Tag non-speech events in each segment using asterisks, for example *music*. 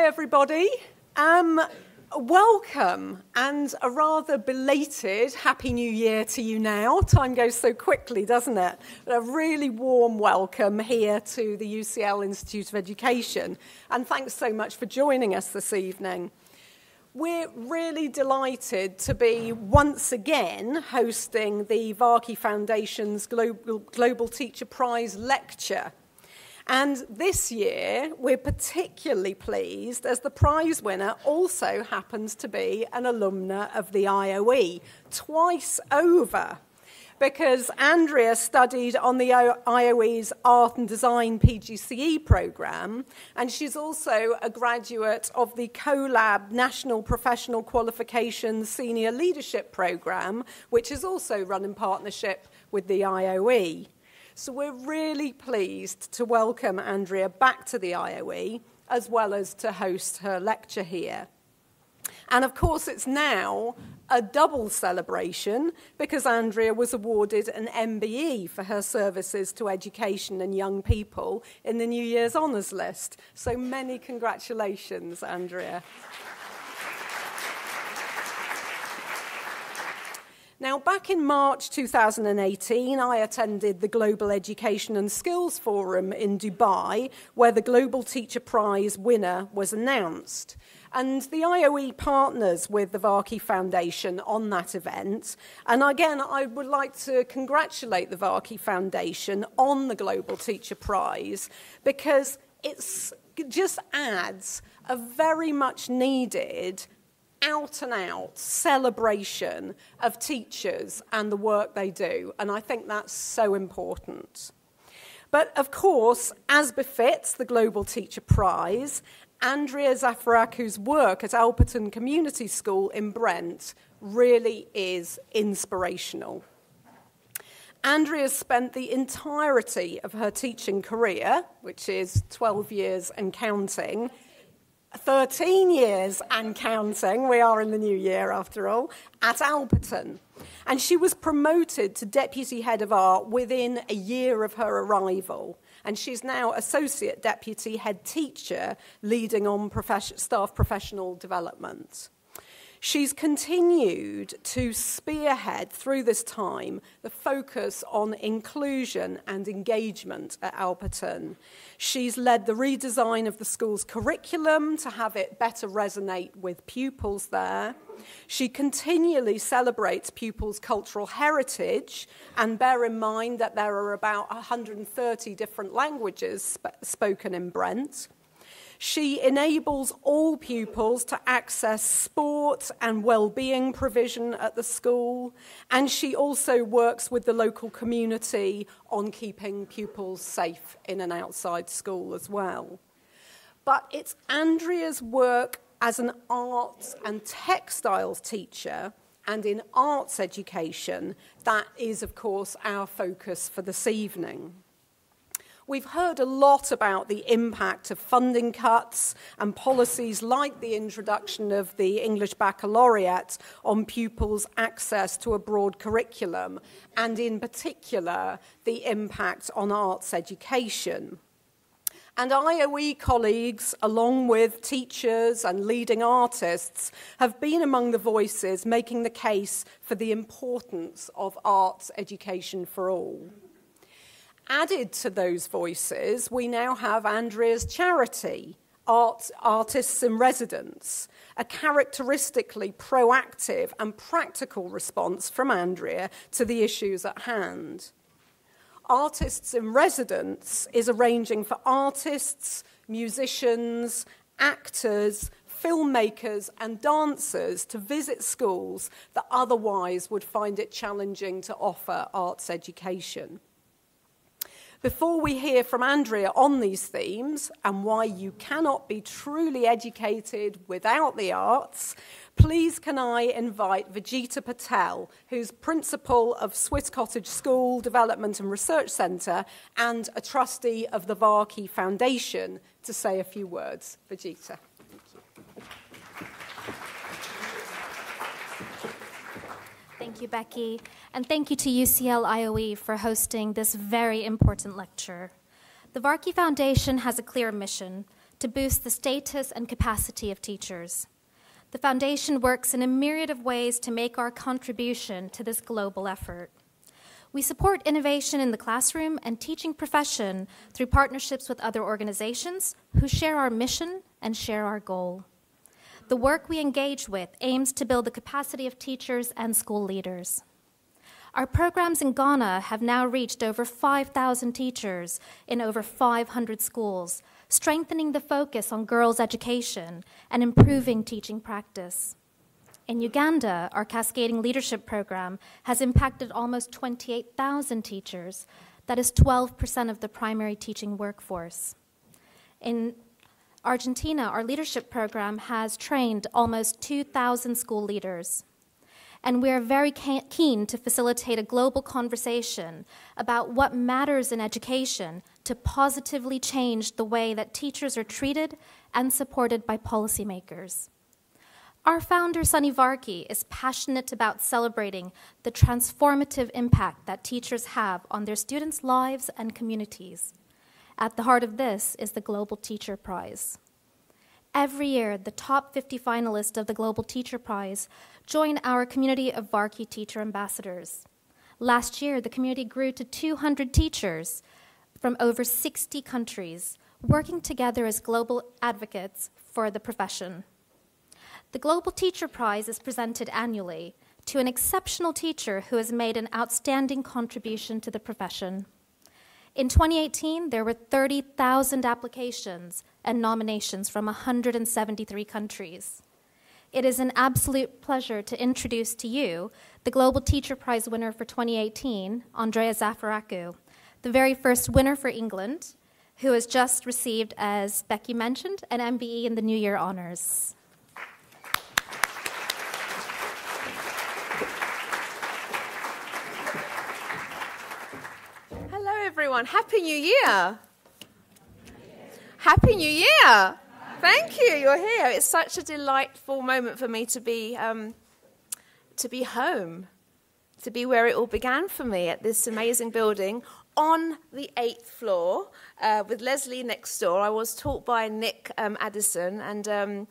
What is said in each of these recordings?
Hi, everybody. Um, welcome and a rather belated Happy New Year to you now. Time goes so quickly, doesn't it? But a really warm welcome here to the UCL Institute of Education. And thanks so much for joining us this evening. We're really delighted to be once again hosting the Varkey Foundation's Global, Global Teacher Prize Lecture and this year, we're particularly pleased as the prize winner also happens to be an alumna of the IOE twice over. Because Andria studied on the IOE's Art and Design PGCE programme, and she's also a graduate of the CoLab National Professional Qualifications Senior Leadership Programme, which is also run in partnership with the IOE. So we're really pleased to welcome Andria back to the IOE, as well as to host her lecture here. And of course, it's now a double celebration because Andria was awarded an MBE for her services to education and young people in the New Year's Honours List. So many congratulations, Andria. Now, back in March 2018, I attended the Global Education and Skills Forum in Dubai, where the Global Teacher Prize winner was announced. And the IOE partners with the Varkey Foundation on that event. And again, I would like to congratulate the Varkey Foundation on the Global Teacher Prize because it just adds a very much needed out and out celebration of teachers and the work they do. And I think that's so important. But of course, as befits the Global Teacher Prize, Andria Zafirakou's work at Alperton Community School in Brent really is inspirational. Andria spent the entirety of her teaching career, which is 12 years and counting, 13 years and counting, we are in the new year after all, at Alperton. And she was promoted to deputy head of art within a year of her arrival. And she's now associate deputy head teacher leading on staff professional development. She's continued to spearhead through this time the focus on inclusion and engagement at Alperton. She's led the redesign of the school's curriculum to have it better resonate with pupils there. She continually celebrates pupils' cultural heritage, and bear in mind that there are about 130 different languages sp- spoken in Brent. She enables all pupils to access sport and well-being provision at the school, and she also works with the local community on keeping pupils safe in and outside school as well. But it's Andria's work as an arts and textiles teacher and in arts education that is, of course, our focus for this evening. We've heard a lot about the impact of funding cuts and policies like the introduction of the English Baccalaureate on pupils' access to a broad curriculum, and in particular, the impact on arts education. And IOE colleagues, along with teachers and leading artists, have been among the voices making the case for the importance of arts education for all. Added to those voices, we now have Andria's charity, Art, Artists in Residence, a characteristically proactive and practical response from Andria to the issues at hand. Artists in Residence is arranging for artists, musicians, actors, filmmakers, and dancers to visit schools that otherwise would find it challenging to offer arts education. Before we hear from Andria on these themes and why you cannot be truly educated without the arts, please can I invite Vijita Patel, who's principal of Swiss Cottage School Development and Research Centre and a trustee of the Varkey Foundation, to say a few words. Vijita. Thank you, Becky. And thank you to UCL IOE for hosting this very important lecture. The Varkey Foundation has a clear mission to boost the status and capacity of teachers. The Foundation works in a myriad of ways to make our contribution to this global effort. We support innovation in the classroom and teaching profession through partnerships with other organizations who share our mission and share our goal. The work we engage with aims to build the capacity of teachers and school leaders. Our programs in Ghana have now reached over 5,000 teachers in over 500 schools, strengthening the focus on girls' education and improving teaching practice. In Uganda, our Cascading Leadership Program has impacted almost 28,000 teachers. That is 12% of the primary teaching workforce. In Argentina, our leadership program has trained almost 2,000 school leaders. And we are very keen to facilitate a global conversation about what matters in education to positively change the way that teachers are treated and supported by policymakers. Our founder, Sunny Varkey, is passionate about celebrating the transformative impact that teachers have on their students' lives and communities. At the heart of this is the Global Teacher Prize. Every year, the top 50 finalists of the Global Teacher Prize join our community of Varkey teacher ambassadors. Last year, the community grew to 200 teachers from over 60 countries, working together as global advocates for the profession. The Global Teacher Prize is presented annually to an exceptional teacher who has made an outstanding contribution to the profession. In 2018, there were 30,000 applications and nominations from 173 countries. It is an absolute pleasure to introduce to you the Global Teacher Prize winner for 2018, Andria Zafirakou, the very first winner for England, who has just received, as Becky mentioned, an MBE in the New Year Honours. Everyone. Happy New Year. Happy New Year. Thank you. You're here. It's such a delightful moment for me to be um, to be home, to be where it all began for me at this amazing building on the eighth floor uh, with Leslie next door. I was taught by Nick um, Addison and. Um,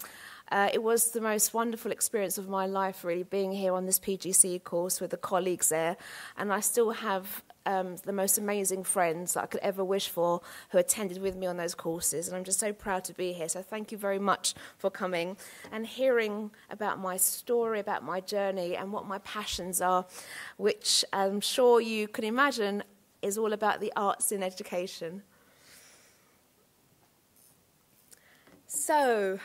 uh, it was the most wonderful experience of my life, really, being here on this PGCE course with the colleagues there. And I still have um, the most amazing friends that I could ever wish for who attended with me on those courses. And I'm just so proud to be here. So thank you very much for coming and hearing about my story, about my journey, and what my passions are, which I'm sure you can imagine is all about the arts in education. So,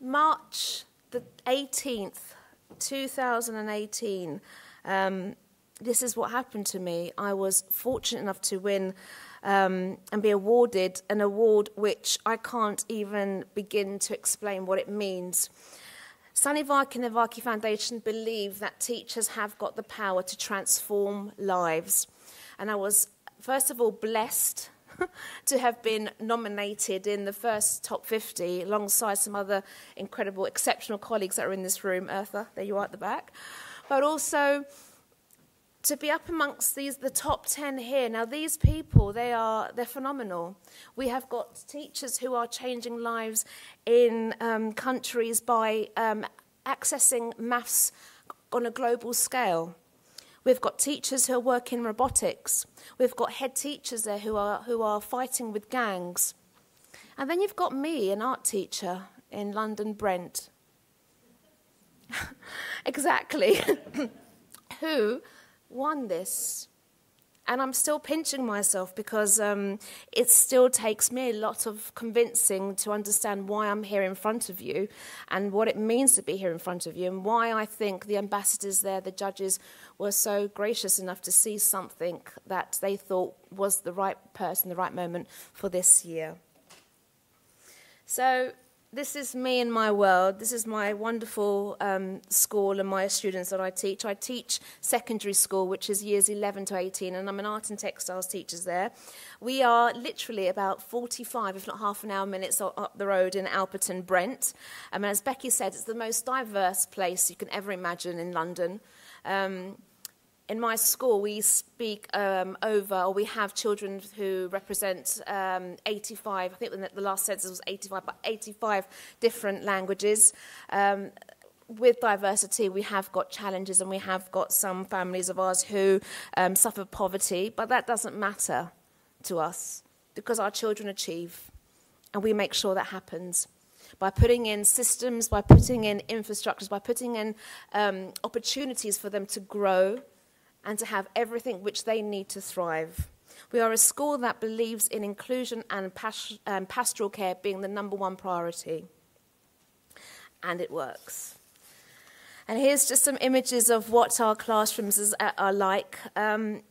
March the 18th, 2018. Um, this is what happened to me. I was fortunate enough to win um, and be awarded an award which I can't even begin to explain what it means. Varkey and Varkey Foundation believe that teachers have got the power to transform lives. And I was, first of all, blessed *laughs* to have been nominated in the first top 50 alongside some other incredible, exceptional colleagues that are in this room. Eartha, there you are at the back. But also, to be up amongst these the top 10 here. Now these people they are they're phenomenal. We have got teachers who are changing lives in um, countries by um, accessing maths on a global scale. We've got teachers who are working robotics. We've got head teachers there who are who are fighting with gangs. And then you've got me an art teacher in london brent. *laughs* Exactly. *laughs* Who won this. And I'm still pinching myself because um, it still takes me a lot of convincing to understand why I'm here in front of you and what it means to be here in front of you and why I think the ambassadors there, the judges, were so gracious enough to see something that they thought was the right person, the right moment for this year. So this is me and my world. This is my wonderful um, school and my students that I teach. I teach secondary school, which is years 11 to 18, and I'm an art and textiles teacher there. We are literally about 45, if not half an hour minutes up the road in Alperton, Brent. Um, and as Becky said, it's the most diverse place you can ever imagine in London. Um, in my school, we speak um, over, or we have children who represent um, 85, I think the last census was 85, but 85 different languages. Um, with diversity, we have got challenges and we have got some families of ours who um, suffer poverty, but that doesn't matter to us because our children achieve and we make sure that happens by putting in systems, by putting in infrastructures, by putting in um, opportunities for them to grow and to have everything which they need to thrive. We are a school that believes in inclusion and um, pastoral care being the number one priority. And it works. And here's just some images of what our classrooms is, uh, are like. Um,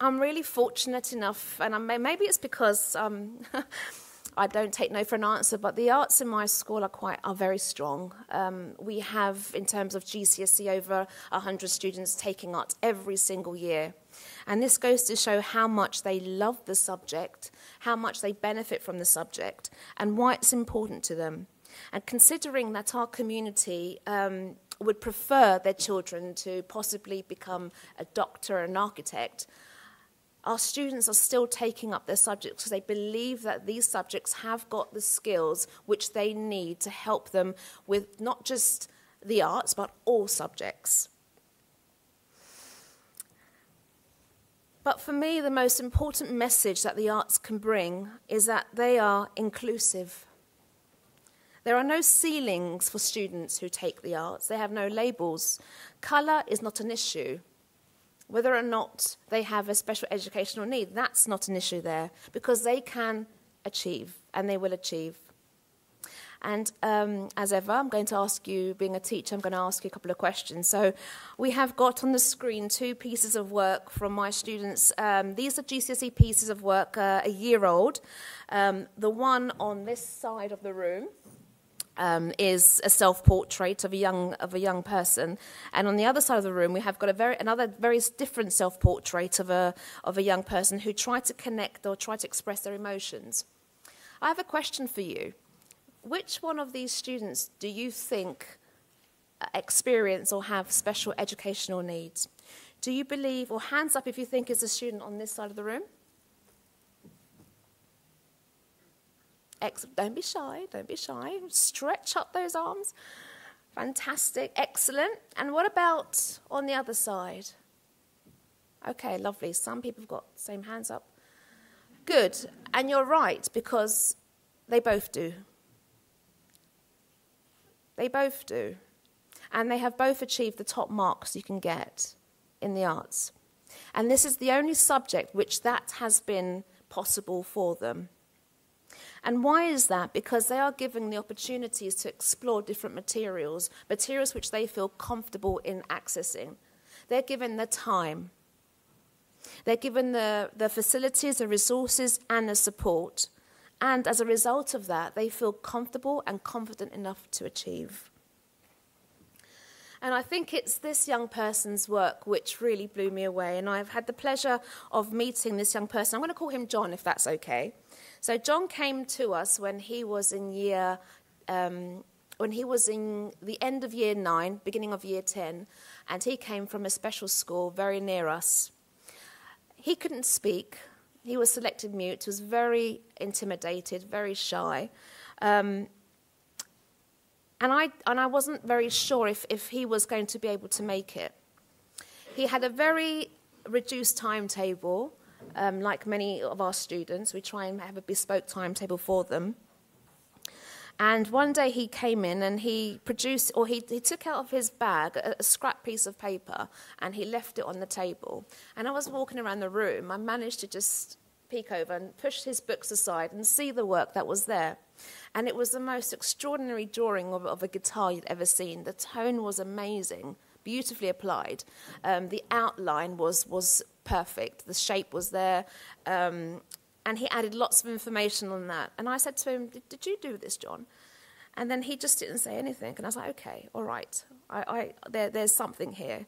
I'm really fortunate enough, and I'm, maybe it's because um, *laughs* I don't take no for an answer, but the arts in my school are quite are very strong. Um, we have, in terms of GCSE, over 100 students taking art every single year. And this goes to show how much they love the subject, how much they benefit from the subject, and why it's important to them. And considering that our community um, would prefer their children to possibly become a doctor or an architect, our students are still taking up their subjects because they believe that these subjects have got the skills which they need to help them with not just the arts but all subjects. But for me, the most important message that the arts can bring is that they are inclusive. There are no ceilings for students who take the arts, they have no labels. Colour is not an issue. Whether or not they have a special educational need, that's not an issue there because they can achieve and they will achieve. And um, as ever, I'm going to ask you, being a teacher, I'm going to ask you a couple of questions. So, we have got on the screen two pieces of work from my students. Um, these are GCSE pieces of work, uh, a year old. Um, the one on this side of the room um, is a self-portrait of a young of a young person, and on the other side of the room we have got a very another very different self-portrait of a of a young person who tried to connect or try to express their emotions. I have a question for you. Which one of these students do you think uh, experience or have special educational needs? Do you believe, or hands up if you think is a student on this side of the room? Ex- don't be shy, don't be shy. Stretch up those arms. Fantastic, excellent. And what about on the other side? Okay, lovely. Some people have got same hands up. Good. And you're right, because they both do. They both do. And they have both achieved the top marks you can get in the arts. And this is the only subject which that has been possible for them. And why is that? Because they are given the opportunities to explore different materials, materials which they feel comfortable in accessing. They're given the time. They're given the, the facilities, the resources, and the support. And as a result of that, they feel comfortable and confident enough to achieve. And I think it's this young person's work which really blew me away. And I've had the pleasure of meeting this young person. I'm going to call him John, if that's okay. So John came to us when he was in year, um, when he was in the end of year nine, beginning of year ten, and he came from a special school very near us. He couldn't speak. He was selected mute. Was very intimidated, very shy. Um, and I, and I wasn't very sure if, if he was going to be able to make it. He had a very reduced timetable, um, like many of our students. We try and have a bespoke timetable for them. And one day he came in and he produced, or he, he took out of his bag a, a, scrap piece of paper and he left it on the table. And I was walking around the room. I managed to just peek over and push his books aside and see the work that was there. And it was the most extraordinary drawing of, of a guitar you'd ever seen. The tone was amazing, beautifully applied. Um, the outline was, was perfect, the shape was there. Um, and he added lots of information on that. And I said to him, Did you do this, John? And then he just didn't say anything. And I was like, Okay, all right, I, I, there, there's something here.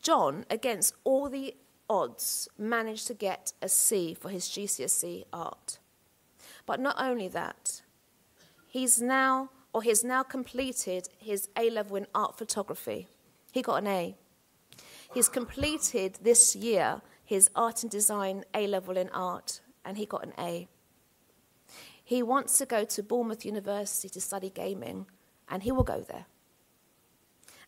John, against all the odds, managed to get a C for his GCSE art. But not only that, he's now, or has now completed his A level in art photography. He got an A. He's completed this year his art and design A level in art, and he got an A. He wants to go to Bournemouth University to study gaming, and he will go there.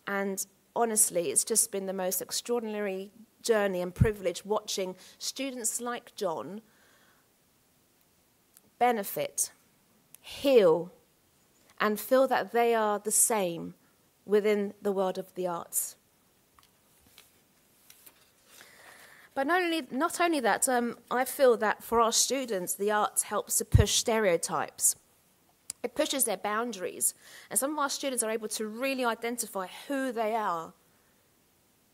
And honestly, it's just been the most extraordinary journey and privilege watching students like John benefit, heal, and feel that they are the same within the world of the arts. But not only, not only that, um, I feel that for our students, the arts helps to push stereotypes. It pushes their boundaries. And some of our students are able to really identify who they are,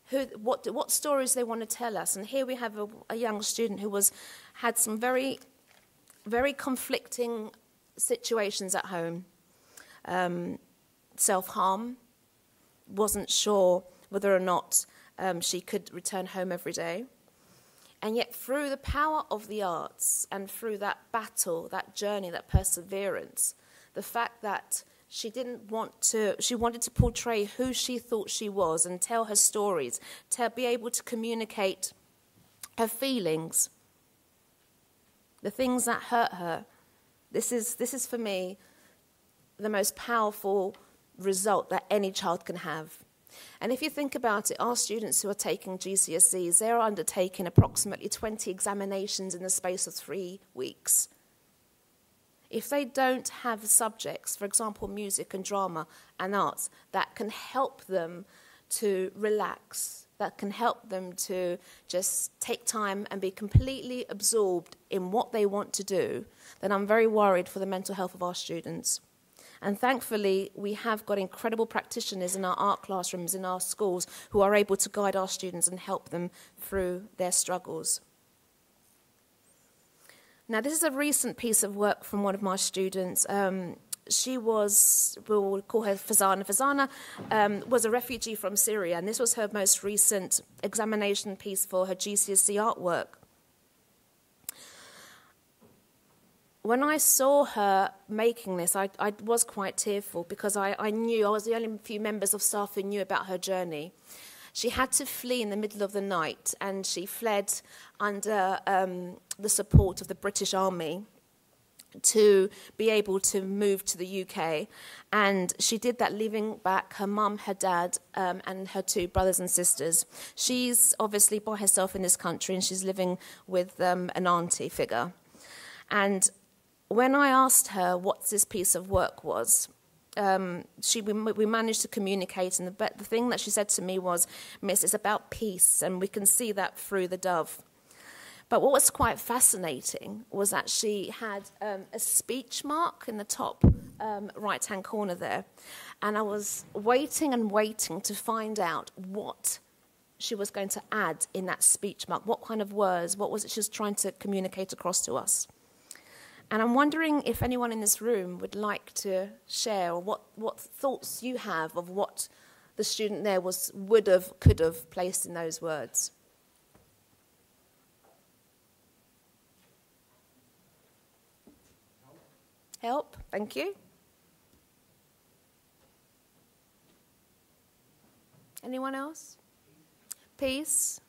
who, what, what stories they want to tell us. And here we have a, a young student who was, had some very, very conflicting situations at home. Um, Self harm, wasn't sure whether or not um, she could return home every day. And yet, through the power of the arts and through that battle, that journey, that perseverance, the fact that she didn't want to, she wanted to portray who she thought she was and tell her stories, to be able to communicate her feelings, the things that hurt her. This is, this is for me the most powerful result that any child can have. And if you think about it, our students who are taking GCSEs, they're undertaking approximately 20 examinations in the space of three weeks. If they don't have subjects, for example, music and drama and arts, that can help them to relax, that can help them to just take time and be completely absorbed in what they want to do, then I'm very worried for the mental health of our students. And thankfully, we have got incredible practitioners in our art classrooms, in our schools, who are able to guide our students and help them through their struggles. Now, this is a recent piece of work from one of my students. Um, she was, we'll call her Fazana. Fazana um, was a refugee from Syria, and this was her most recent examination piece for her GCSE artwork. When I saw her making this, I, I was quite tearful because I, I, knew I was the only few members of staff who knew about her journey. She had to flee in the middle of the night, and she fled under um, the support of the British Army to be able to move to the UK. And she did that, leaving back her mum, her dad, um, and her two brothers and sisters. She's obviously by herself in this country, and she's living with um, an auntie figure. And when I asked her what this piece of work was, um, she, we, we, managed to communicate, and the, the thing that she said to me was, Miss, it's about peace, and we can see that through the dove. But what was quite fascinating was that she had um, a speech mark in the top um, right hand corner there. And I was waiting and waiting to find out what she was going to add in that speech mark. What kind of words, what was it she was trying to communicate across to us? And I'm wondering if anyone in this room would like to share or what, what thoughts you have of what the student there was, would have, could have placed in those words. Help, thank you. Anyone else? Peace.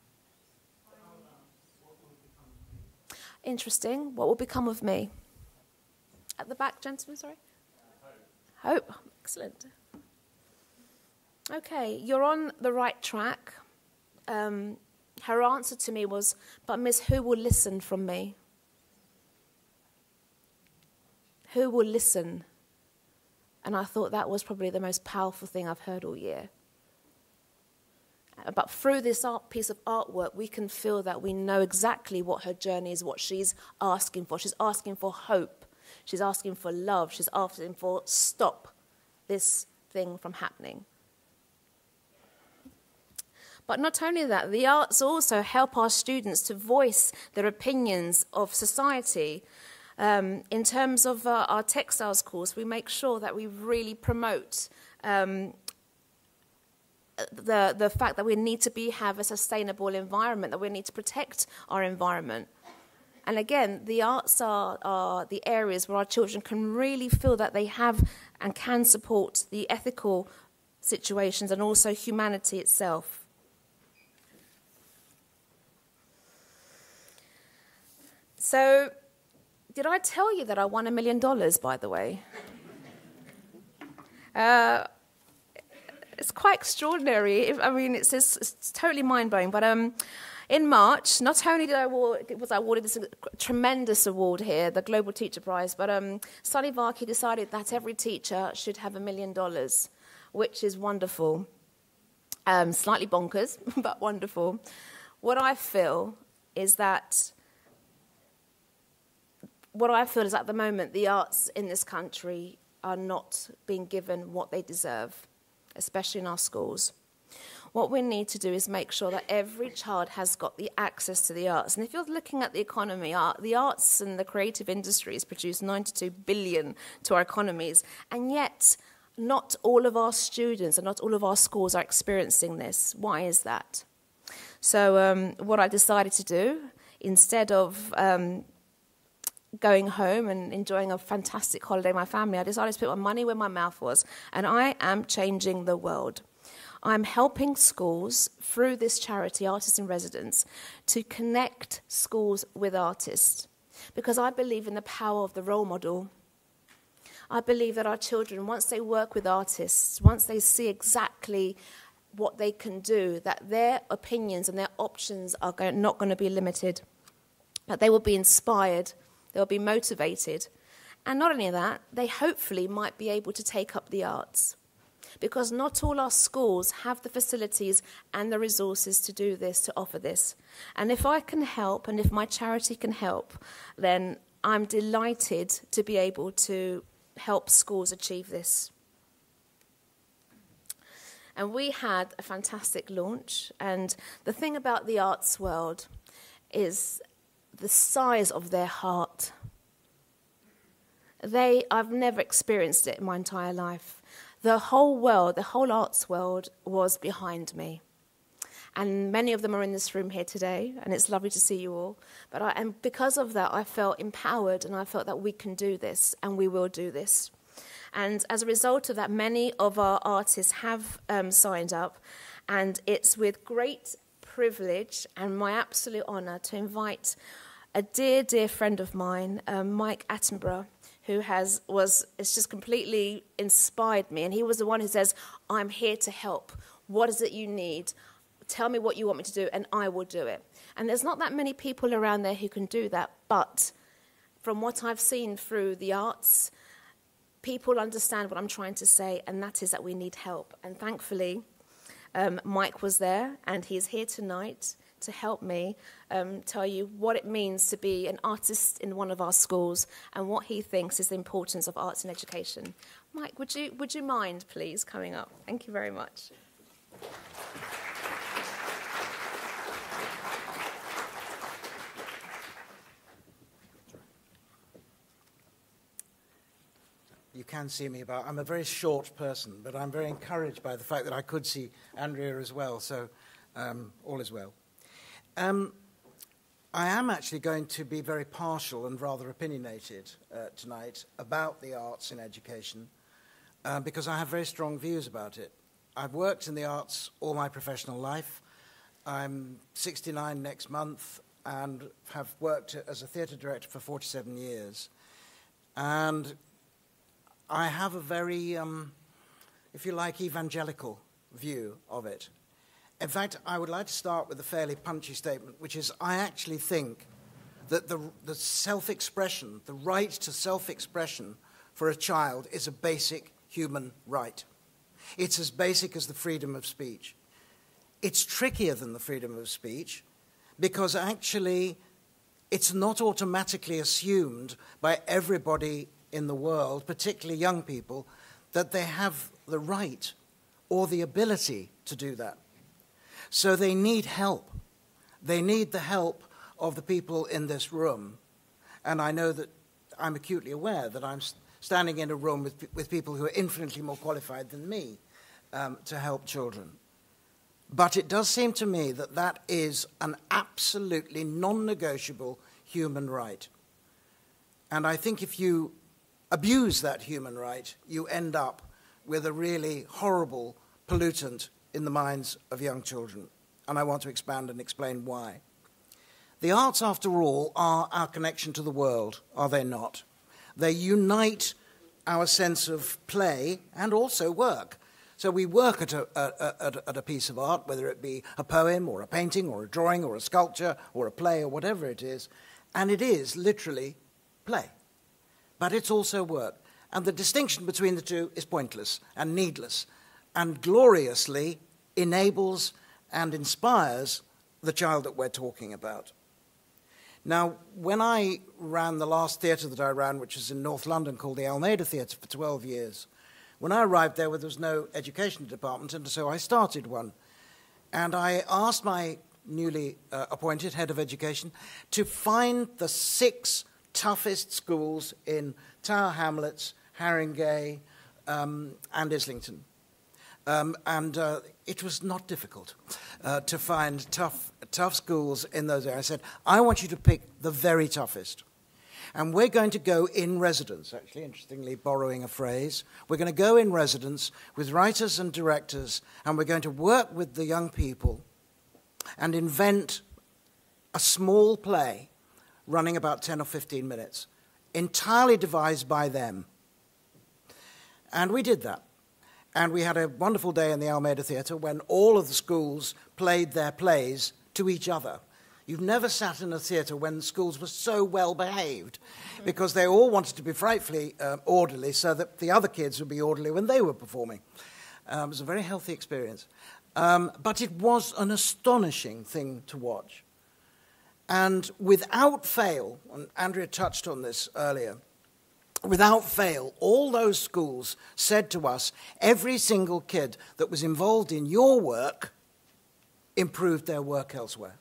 Interesting. What will become of me? At the back, gentlemen, sorry? Hope. Hope. Excellent. Okay, you're on the right track. Um, her answer to me was, But, Miss, who will listen from me? Who will listen? And I thought that was probably the most powerful thing I've heard all year. But through this art, piece of artwork, we can feel that we know exactly what her journey is, what she's asking for. She's asking for hope. She's asking for love. She's asking for stop this thing from happening. But not only that, the arts also help our students to voice their opinions of society. Um, in terms of uh, our textiles course, we make sure that we really promote um, the, the fact that we need to be, have a sustainable environment, that we need to protect our environment. And again, the arts are, are the areas where our children can really feel that they have and can support the ethical situations and also humanity itself. So, did I tell you that I won a million dollars, by the way? *laughs* Uh, it's quite extraordinary. I mean, it's, it's totally mind blowing. But um, in March, not only did I award, was I awarded this tremendous award here, the Global Teacher Prize, but um, Sunny Varkey decided that every teacher should have a million dollars, which is wonderful. Um, slightly bonkers, *laughs* but wonderful. What I feel is that what I feel is at the moment the arts in this country are not being given what they deserve, especially in our schools. What we need to do is make sure that every child has got the access to the arts. And if you're looking at the economy, art, the arts and the creative industries produce 92 billion to our economies, and yet not all of our students and not all of our schools are experiencing this. Why is that? So, um, what I decided to do, instead of um, going home and enjoying a fantastic holiday with my family, I decided to put my money where my mouth was. And I am changing the world. I'm helping schools through this charity, Artists in Residence, to connect schools with artists. Because I believe in the power of the role model. I believe that our children, once they work with artists, once they see exactly what they can do, that their opinions and their options are not going to be limited, that they will be inspired they'll be motivated. And not only that, they hopefully might be able to take up the arts. Because not all our schools have the facilities and the resources to do this, to offer this. And if I can help, and if my charity can help, then I'm delighted to be able to help schools achieve this. And we had a fantastic launch. And the thing about the arts world is the size of their heart. They, I've never experienced it in my entire life. The whole world, the whole arts world was behind me. And many of them are in this room here today, and it's lovely to see you all. But I, and because of that, I felt empowered and I felt that we can do this and we will do this. And as a result of that, many of our artists have um, signed up, and it's with great privilege and my absolute honour to invite a dear, dear friend of mine, um, Mike Attenborough, who has was it's just completely inspired me, and he was the one who says, "I'm here to help. What is it you need? Tell me what you want me to do, and I will do it." And there's not that many people around there who can do that, but from what I've seen through the arts, people understand what I'm trying to say, and that is that we need help. And thankfully, um, Mike was there, and he's here tonight to help me um, tell you what it means to be an artist in one of our schools and what he thinks is the importance of arts in education. Mike, would you, would you mind, please, coming up? Thank you very much. you can see me about. I'm a very short person, but I'm very encouraged by the fact that I could see Andria as well. So um, all is well. Um, I am actually going to be very partial and rather opinionated uh, tonight about the arts in education uh, because I have very strong views about it. I've worked in the arts all my professional life. I'm 69 next month and have worked as a theatre director for 47 years. And I have a very, um, if you like, evangelical view of it. In fact, I would like to start with a fairly punchy statement, which is I actually think that the, the self expression, the right to self expression for a child is a basic human right. It's as basic as the freedom of speech. It's trickier than the freedom of speech because actually it's not automatically assumed by everybody in the world, particularly young people, that they have the right or the ability to do that. So they need help. They need the help of the people in this room. And I know that I'm acutely aware that I'm standing in a room with, with people who are infinitely more qualified than me um, to help children. But it does seem to me that that is an absolutely non negotiable human right. And I think if you abuse that human right, you end up with a really horrible pollutant in the minds of young children, and I want to expand and explain why. The arts, after all, are our connection to the world, are they not? They unite our sense of play and also work. So we work at a, at, a, piece of art, whether it be a poem or a painting or a drawing or a sculpture or a play or whatever it is, and it is literally play. But it's also work. And the distinction between the two is pointless and needless and gloriously enables and inspires the child that we're talking about. Now, when I ran the last theatre that I ran, which is in North London called the Almeida Theatre for 12 years, when I arrived there, there was no education department, and so I started one. And I asked my newly uh, appointed head of education to find the six toughest schools in Tower Hamlets, Haringey, um, and Islington. Um, and uh, it was not difficult uh, to find tough, tough schools in those areas. I said, I want you to pick the very toughest. And we're going to go in residence, actually, interestingly, borrowing a phrase. We're going to go in residence with writers and directors, and we're going to work with the young people and invent a small play running about 10 or 15 minutes, entirely devised by them. And we did that. And we had a wonderful day in the Almeida Theatre when all of the schools played their plays to each other. You've never sat in a theatre when schools were so well behaved because they all wanted to be frightfully uh, orderly so that the other kids would be orderly when they were performing. Um, it was a very healthy experience. Um, but it was an astonishing thing to watch. And without fail, and Andria touched on this earlier, without fail, all those schools said to us every single kid that was involved in your work improved their work elsewhere.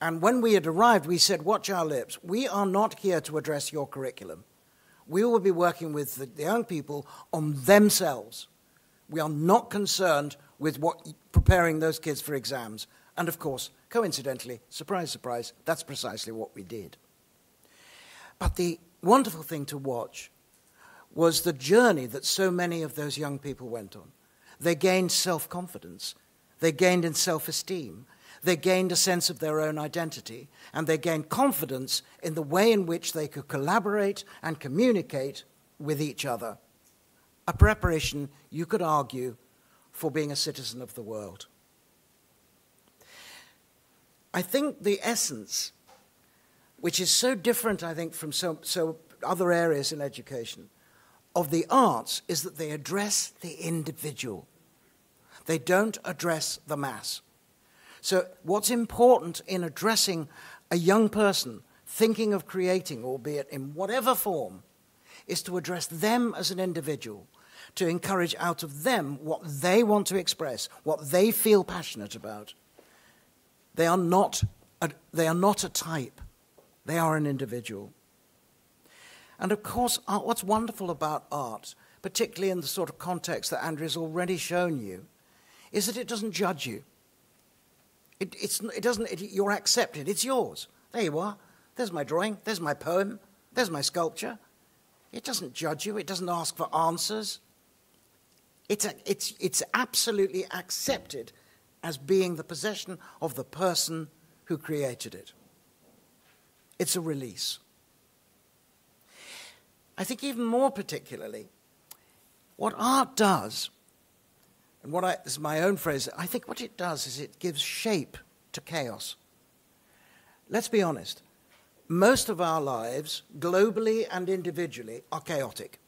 And when we had arrived, we said, Watch our lips. We are not here to address your curriculum. We will be working with the young people on themselves. We are not concerned with what, preparing those kids for exams. And of course, coincidentally, surprise, surprise, that's precisely what we did. But the wonderful thing to watch was the journey that so many of those young people went on. They gained self confidence, they gained in self esteem, they gained a sense of their own identity, and they gained confidence in the way in which they could collaborate and communicate with each other. A preparation, you could argue, for being a citizen of the world. I think the essence which is so different, I think, from so, so other areas in education, of the arts is that they address the individual. They don't address the mass. So, what's important in addressing a young person thinking of creating, albeit in whatever form, is to address them as an individual, to encourage out of them what they want to express, what they feel passionate about. They are not a, they are not a type. They are an individual. And of course, art, what's wonderful about art, particularly in the sort of context that Andria's already shown you, is that it doesn't judge you. It, it doesn't, it, you're accepted. It's yours. There you are. There's my drawing. There's my poem. There's my sculpture. It doesn't judge you. It doesn't ask for answers. It's, a, it's, it's absolutely accepted as being the possession of the person who created it. It's a release. I think, even more particularly, what art does, and what I, this is my own phrase, I think what it does is it gives shape to chaos. Let's be honest. Most of our lives, globally and individually, are chaotic.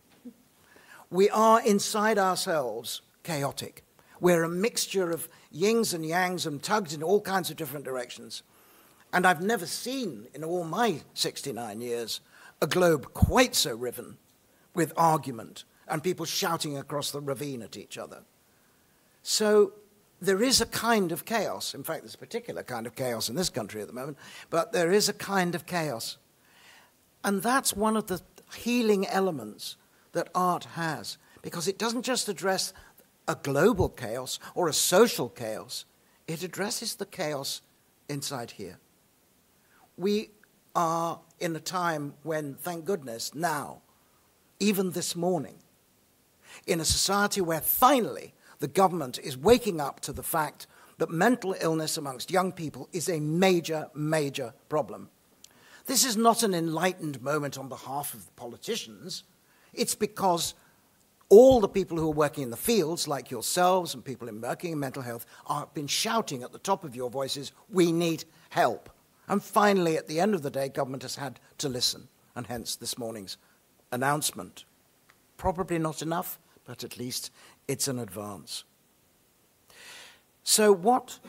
We are inside ourselves chaotic. We're a mixture of yings and yangs and tugged in all kinds of different directions. And I've never seen, in all my 69 years, a globe quite so riven with argument and people shouting across the ravine at each other. So there is a kind of chaos. In fact, there's a particular kind of chaos in this country at the moment, but there is a kind of chaos. And that's one of the healing elements that art has, because it doesn't just address a global chaos or a social chaos, it addresses the chaos inside here we are in a time when, thank goodness, now, even this morning, in a society where finally the government is waking up to the fact that mental illness amongst young people is a major, major problem. This is not an enlightened moment on behalf of politicians. It's because all the people who are working in the fields, like yourselves and people in working in mental health, have been shouting at the top of your voices, we need help. And finally, at the end of the day, government has had to listen, and hence this morning's announcement. Probably not enough, but at least it's an advance. So, what?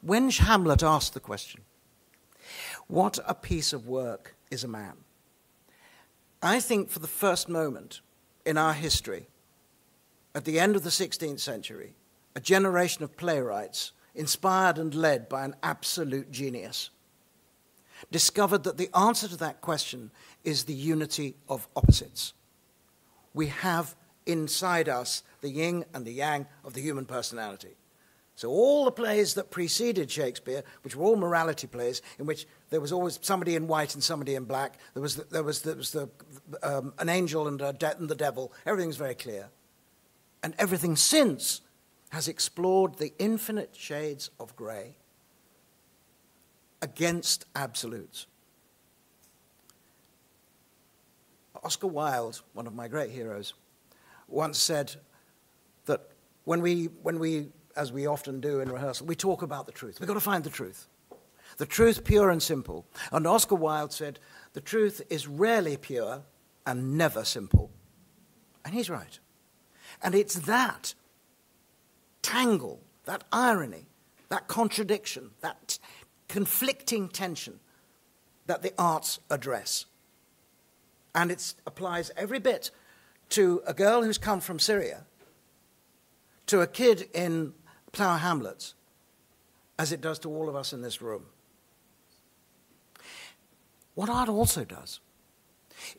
When Hamlet asked the question, what a piece of work is a man? I think for the first moment in our history, at the end of the 16th century, a generation of playwrights, inspired and led by an absolute genius, discovered that the answer to that question is the unity of opposites. We have inside us the yin and the yang of the human personality. So, all the plays that preceded Shakespeare, which were all morality plays, in which there was always somebody in white and somebody in black, there was, the, there was, there was the, um, an angel and, de- and the devil, everything's very clear. And everything since has explored the infinite shades of grey against absolutes. Oscar Wilde, one of my great heroes, once said that when we, when we as we often do in rehearsal, we talk about the truth. We've got to find the truth. The truth, pure and simple. And Oscar Wilde said, the truth is rarely pure and never simple. And he's right. And it's that tangle, that irony, that contradiction, that conflicting tension that the arts address. And it applies every bit to a girl who's come from Syria, to a kid in Tower Hamlets as it does to all of us in this room. What art also does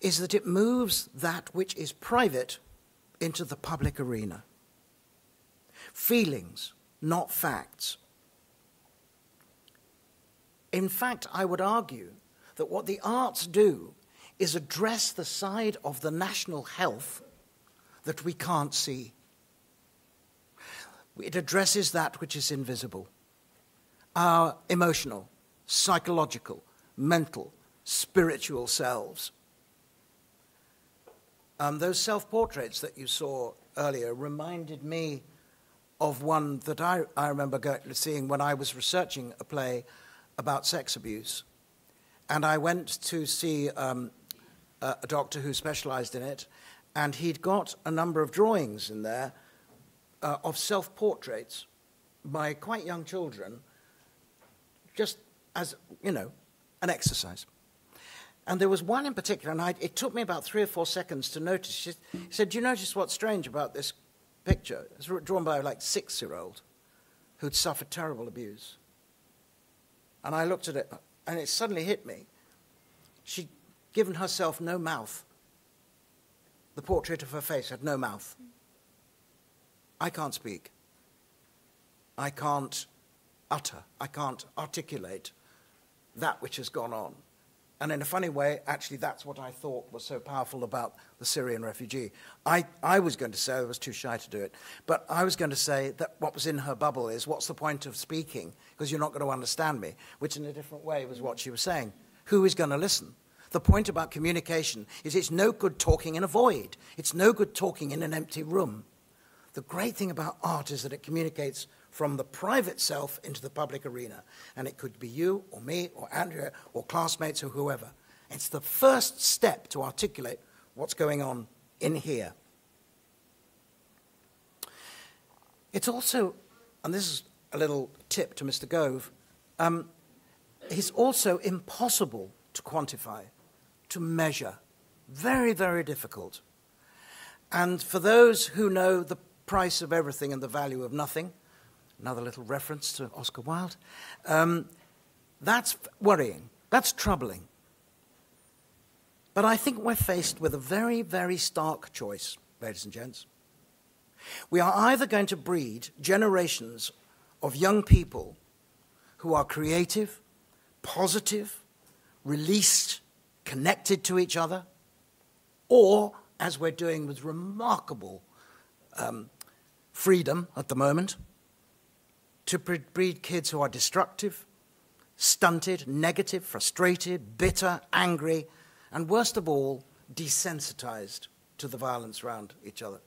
is that it moves that which is private into the public arena. Feelings, not facts. In fact, I would argue that what the arts do is address the side of the national health that we can't see. It addresses that which is invisible our emotional, psychological, mental, spiritual selves. Um, those self portraits that you saw earlier reminded me of one that I, I remember seeing when I was researching a play about sex abuse. And I went to see um, a, a doctor who specialized in it, and he'd got a number of drawings in there uh, of self portraits by quite young children, just as, you know, an exercise. And there was one in particular, and I, it took me about three or four seconds to notice. She said, Do you notice what's strange about this picture? It's drawn by a like six year old who'd suffered terrible abuse. And I looked at it, and it suddenly hit me. She'd given herself no mouth. The portrait of her face had no mouth. I can't speak. I can't utter. I can't articulate that which has gone on. And in a funny way, actually, that's what I thought was so powerful about the Syrian refugee. I, I was going to say, I was too shy to do it, but I was going to say that what was in her bubble is what's the point of speaking? Because you're not going to understand me, which in a different way was what she was saying. Who is going to listen? The point about communication is it's no good talking in a void, it's no good talking in an empty room. The great thing about art is that it communicates from the private self into the public arena. And it could be you or me or Andria or classmates or whoever. It's the first step to articulate what's going on in here. It's also, and this is a little tip to Mr. Gove, um, it's also impossible to quantify, to measure. Very, very difficult. And for those who know the price of everything and the value of nothing, another little reference to Oscar Wilde, um, that's worrying, that's troubling. But I think we're faced with a very, very stark choice, ladies and gents. We are either going to breed generations of young people who are creative, positive, released, connected to each other, or, as we're doing with remarkable um, freedom at the moment to breed kids who are destructive, stunted, negative, frustrated, bitter, angry, and worst of all, desensitized to the violence around each other.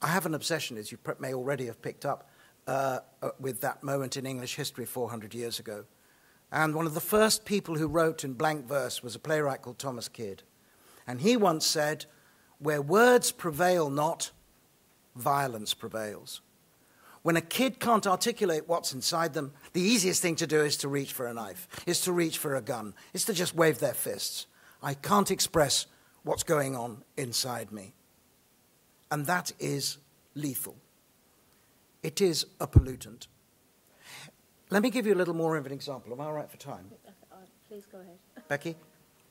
I have an obsession, as you may already have picked up, uh, uh, with that moment in English history 400 years ago. And one of the first people who wrote in blank verse was a playwright called Thomas Kyd. And he once said, Where words prevail not, violence prevails. When a kid can't articulate what's inside them, the easiest thing to do is to reach for a knife, is to reach for a gun, is to just wave their fists. I can't express what's going on inside me. And that is lethal. It is a pollutant. Let me give you a little more of an example. Am I all right for time? Please go ahead. Becky,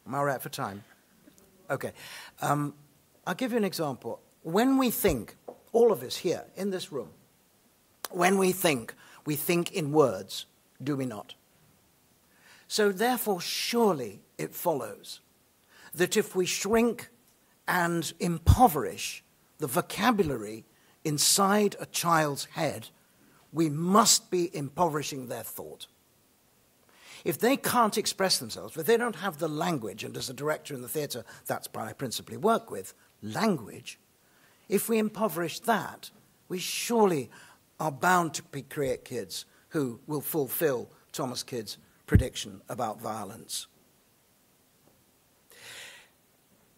am I all right for time? Okay. Um, I'll give you an example. When we think, all of us here in this room, when we think, we think in words, do we not? So, therefore, surely it follows that if we shrink and impoverish the vocabulary inside a child's head, we must be impoverishing their thought. If they can't express themselves, if they don't have the language, and as a director in the theatre, that's what I principally work with language, if we impoverish that, we surely are bound to create kids who will fulfill Thomas Kyd's prediction about violence.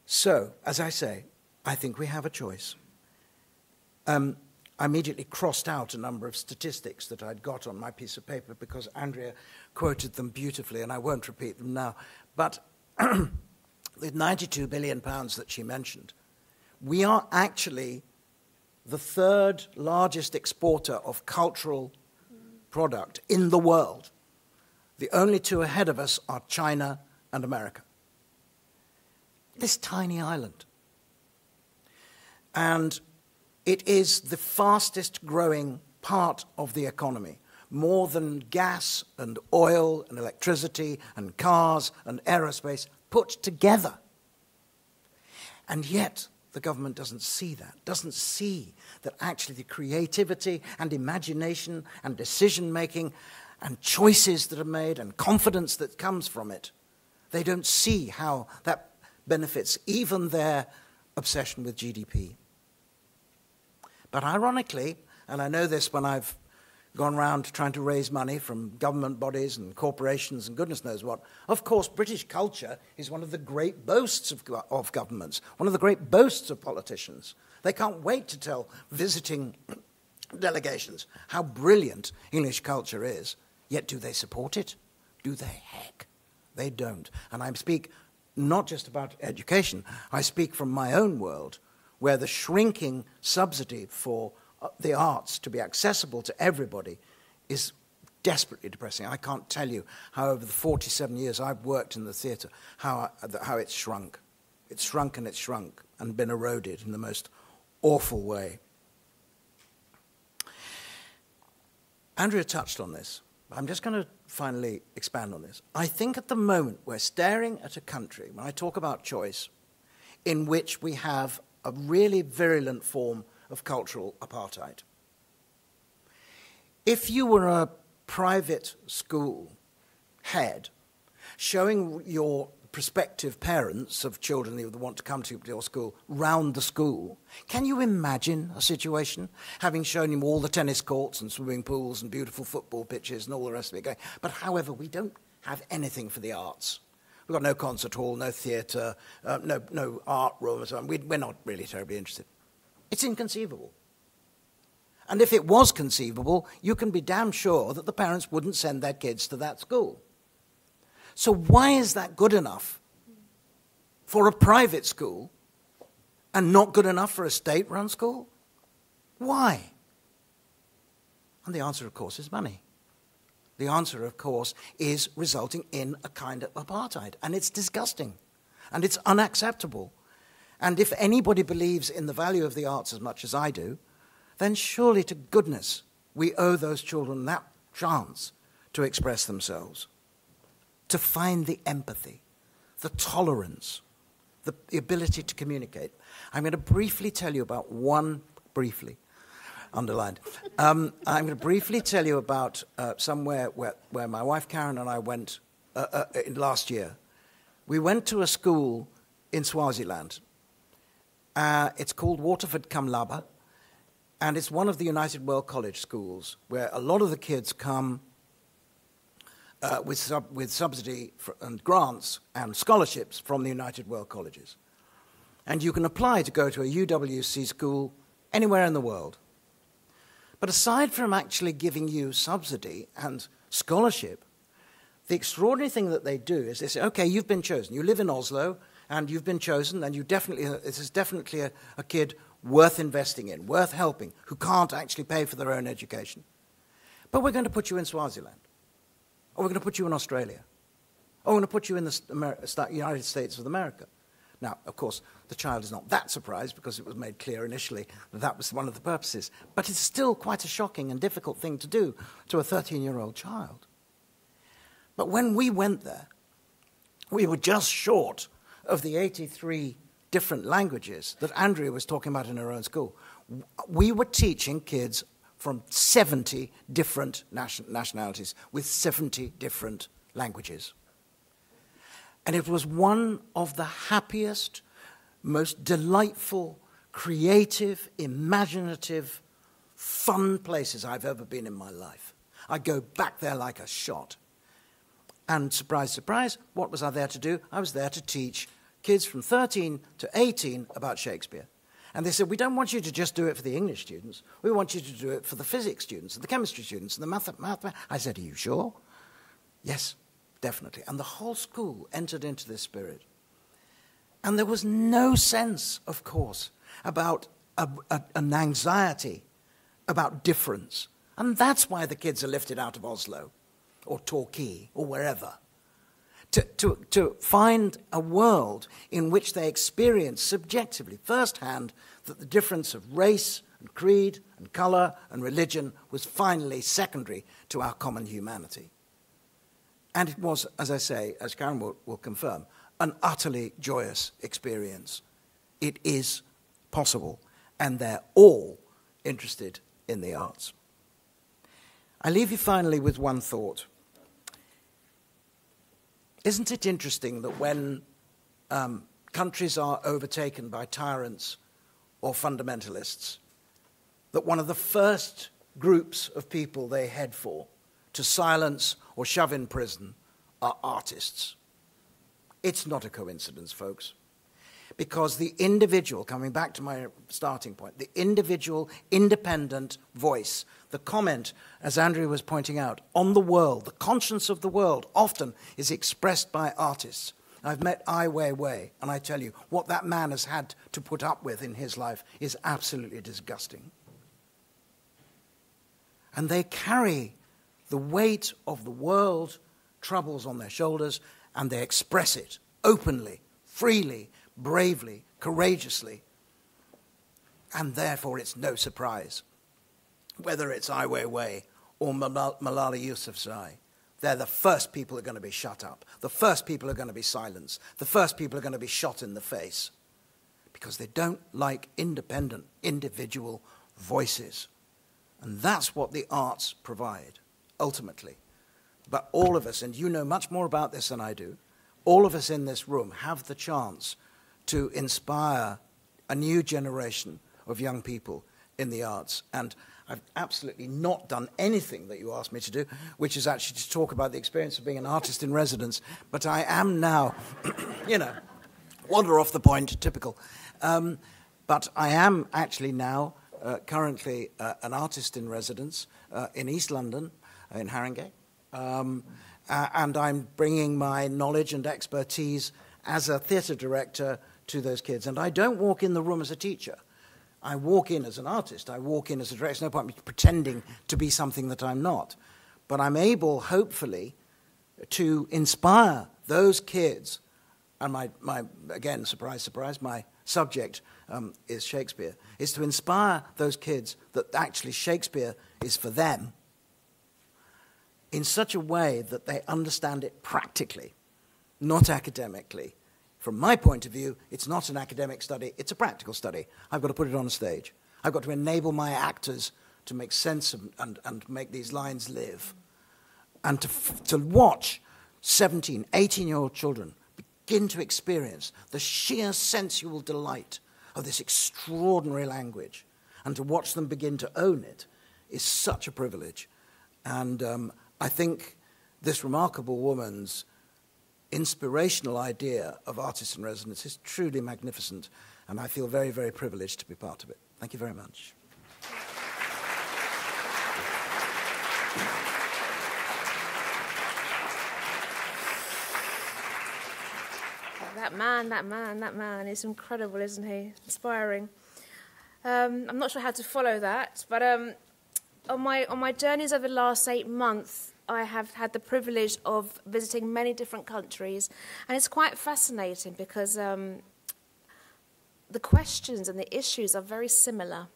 So, as I say, I think we have a choice. Um, I immediately crossed out a number of statistics that I'd got on my piece of paper because Andria quoted them beautifully, and I won't repeat them now. But *clears throat* the 92 billion pounds that she mentioned, we are actually the third largest exporter of cultural product in the world. The only two ahead of us are China and America this tiny island. And it is the fastest growing part of the economy, more than gas and oil and electricity and cars and aerospace put together. And yet, the government doesn't see that, doesn't see that actually the creativity and imagination and decision making and choices that are made and confidence that comes from it, they don't see how that benefits even their obsession with GDP. But ironically, and I know this when I've gone around trying to raise money from government bodies and corporations and goodness knows what. Of course, British culture is one of the great boasts of, of governments, one of the great boasts of politicians. They can't wait to tell visiting *clears throat* delegations how brilliant English culture is. Yet, do they support it? Do they? Heck, they don't. And I speak not just about education. I speak from my own world, where the shrinking subsidy for Uh, the arts to be accessible to everybody is desperately depressing. I can't tell you how, over the 47 years I've worked in the theatre, how, uh, how it's shrunk. It's shrunk and it's shrunk and been eroded in the most awful way. Andria touched on this. I'm just going to finally expand on this. I think at the moment we're staring at a country, when I talk about choice, in which we have a really virulent form of cultural apartheid. If you were a private school head showing your prospective parents of children who want to come to your school round the school. Can you imagine a situation having shown you all the tennis courts and swimming pools and beautiful football pitches and all the rest of it going? But however, we don't have anything for the arts. We've got no concert hall, no theatre, uh, no, no art room, so we, we're not really terribly interested. It's inconceivable. And if it was conceivable, you can be damn sure that the parents wouldn't send their kids to that school. So, why is that good enough for a private school and not good enough for a state run school? Why? And the answer, of course, is money. The answer, of course, is resulting in a kind of apartheid. And it's disgusting. And it's unacceptable. And if anybody believes in the value of the arts as much as I do, then surely to goodness we owe those children that chance to express themselves to find the empathy, the tolerance, the the, ability to communicate. I'm going to briefly tell you about one, briefly, underlined. Um, I'm going to briefly tell you about uh, somewhere where, where my wife Karen and I went uh, uh, last year. We went to a school in Swaziland. Uh, it's called Waterford Kamhlaba, and it's one of the United World College schools where a lot of the kids come uh, with, sub, with subsidy and grants and scholarships from the United World Colleges. And you can apply to go to a UWC school anywhere in the world. But aside from actually giving you subsidy and scholarship, the extraordinary thing that they do is they say, okay, you've been chosen. You live in Oslo, and you've been chosen, and you definitely, uh, this is definitely a, a kid worth investing in, worth helping, who can't actually pay for their own education. But we're going to put you in Swaziland. Or we're going to put you in Australia. Or we're going to put you in the United States of America. Now, of course, the child is not that surprised because it was made clear initially that that was one of the purposes. But it's still quite a shocking and difficult thing to do to a 13 year old child. But when we went there, we were just short of the 83 different languages that Andria was talking about in her own school. We were teaching kids from 70 different nation- nationalities with 70 different languages. And it was one of the happiest, most delightful, creative, imaginative, fun places I've ever been in my life. I go back there like a shot. And surprise, surprise, what was I there to do? I was there to teach kids from 13 to 18 about Shakespeare. And they said, We don't want you to just do it for the English students. We want you to do it for the physics students and the chemistry students and the math. math. I said, Are you sure? Yes, definitely. And the whole school entered into this spirit. And there was no sense, of course, about a, a, an anxiety about difference. And that's why the kids are lifted out of Oslo or Torquay or wherever to, to, to find a world in which they experience subjectively, firsthand, that the difference of race and creed and color and religion was finally secondary to our common humanity. And it was, as I say, as Karen will, will confirm, an utterly joyous experience. It is possible, and they're all interested in the arts. I leave you finally with one thought. Isn't it interesting that when um, countries are overtaken by tyrants or fundamentalists, that one of the first groups of people they head for to silence or shove in prison are artists? It's not a coincidence, folks because the individual, coming back to my starting point, the individual independent voice, the comment, as Andrew was pointing out, on the world, the conscience of the world, often is expressed by artists. I've met Ai Weiwei, and I tell you, what that man has had to put up with in his life is absolutely disgusting. And they carry the weight of the world troubles on their shoulders, and they express it openly, freely, bravely, courageously. And therefore, it's no surprise whether it's Ai Weiwei or Malala Yousafzai. They're the first people who are going to be shut up. The first people are going to be silenced. The first people are going to be shot in the face because they don't like independent, individual voices. And that's what the arts provide, ultimately. But all of us, and you know much more about this than I do, all of us in this room have the chance to inspire a new generation of young people in the arts. And I've absolutely not done anything that you asked me to do, which is actually to talk about the experience of being an artist in residence. But I am now, *coughs* you know, wander off the point, typical. Um, but I am actually now uh, currently uh, an artist in residence uh, in East London, uh, in Haringey. Um, and I'm bringing my knowledge and expertise as a theatre director to those kids. And I don't walk in the room as a teacher. I walk in as an artist. I walk in as a director. No point pretending to be something that I'm not. But I'm able, hopefully, to inspire those kids. And my, my again, surprise, surprise, my subject um, is Shakespeare, is to inspire those kids that actually Shakespeare is for them in such a way that they understand it practically, not academically, from my point of view, it's not an academic study, it's a practical study. I've got to put it on a stage. I've got to enable my actors to make sense of, and, and make these lines live. And to, to watch 17, 18 year old children begin to experience the sheer sensual delight of this extraordinary language and to watch them begin to own it is such a privilege. And um, I think this remarkable woman's inspirational idea of artists in residence is truly magnificent, and I feel very, very privileged to be part of it. Thank you very much. That man, that man, that man is incredible, isn't he? Inspiring. Um, I'm not sure how to follow that, but um, on my on my journeys over the last eight months, I have had the privilege of visiting many different countries, and it's quite fascinating because um, the questions and the issues are very similar.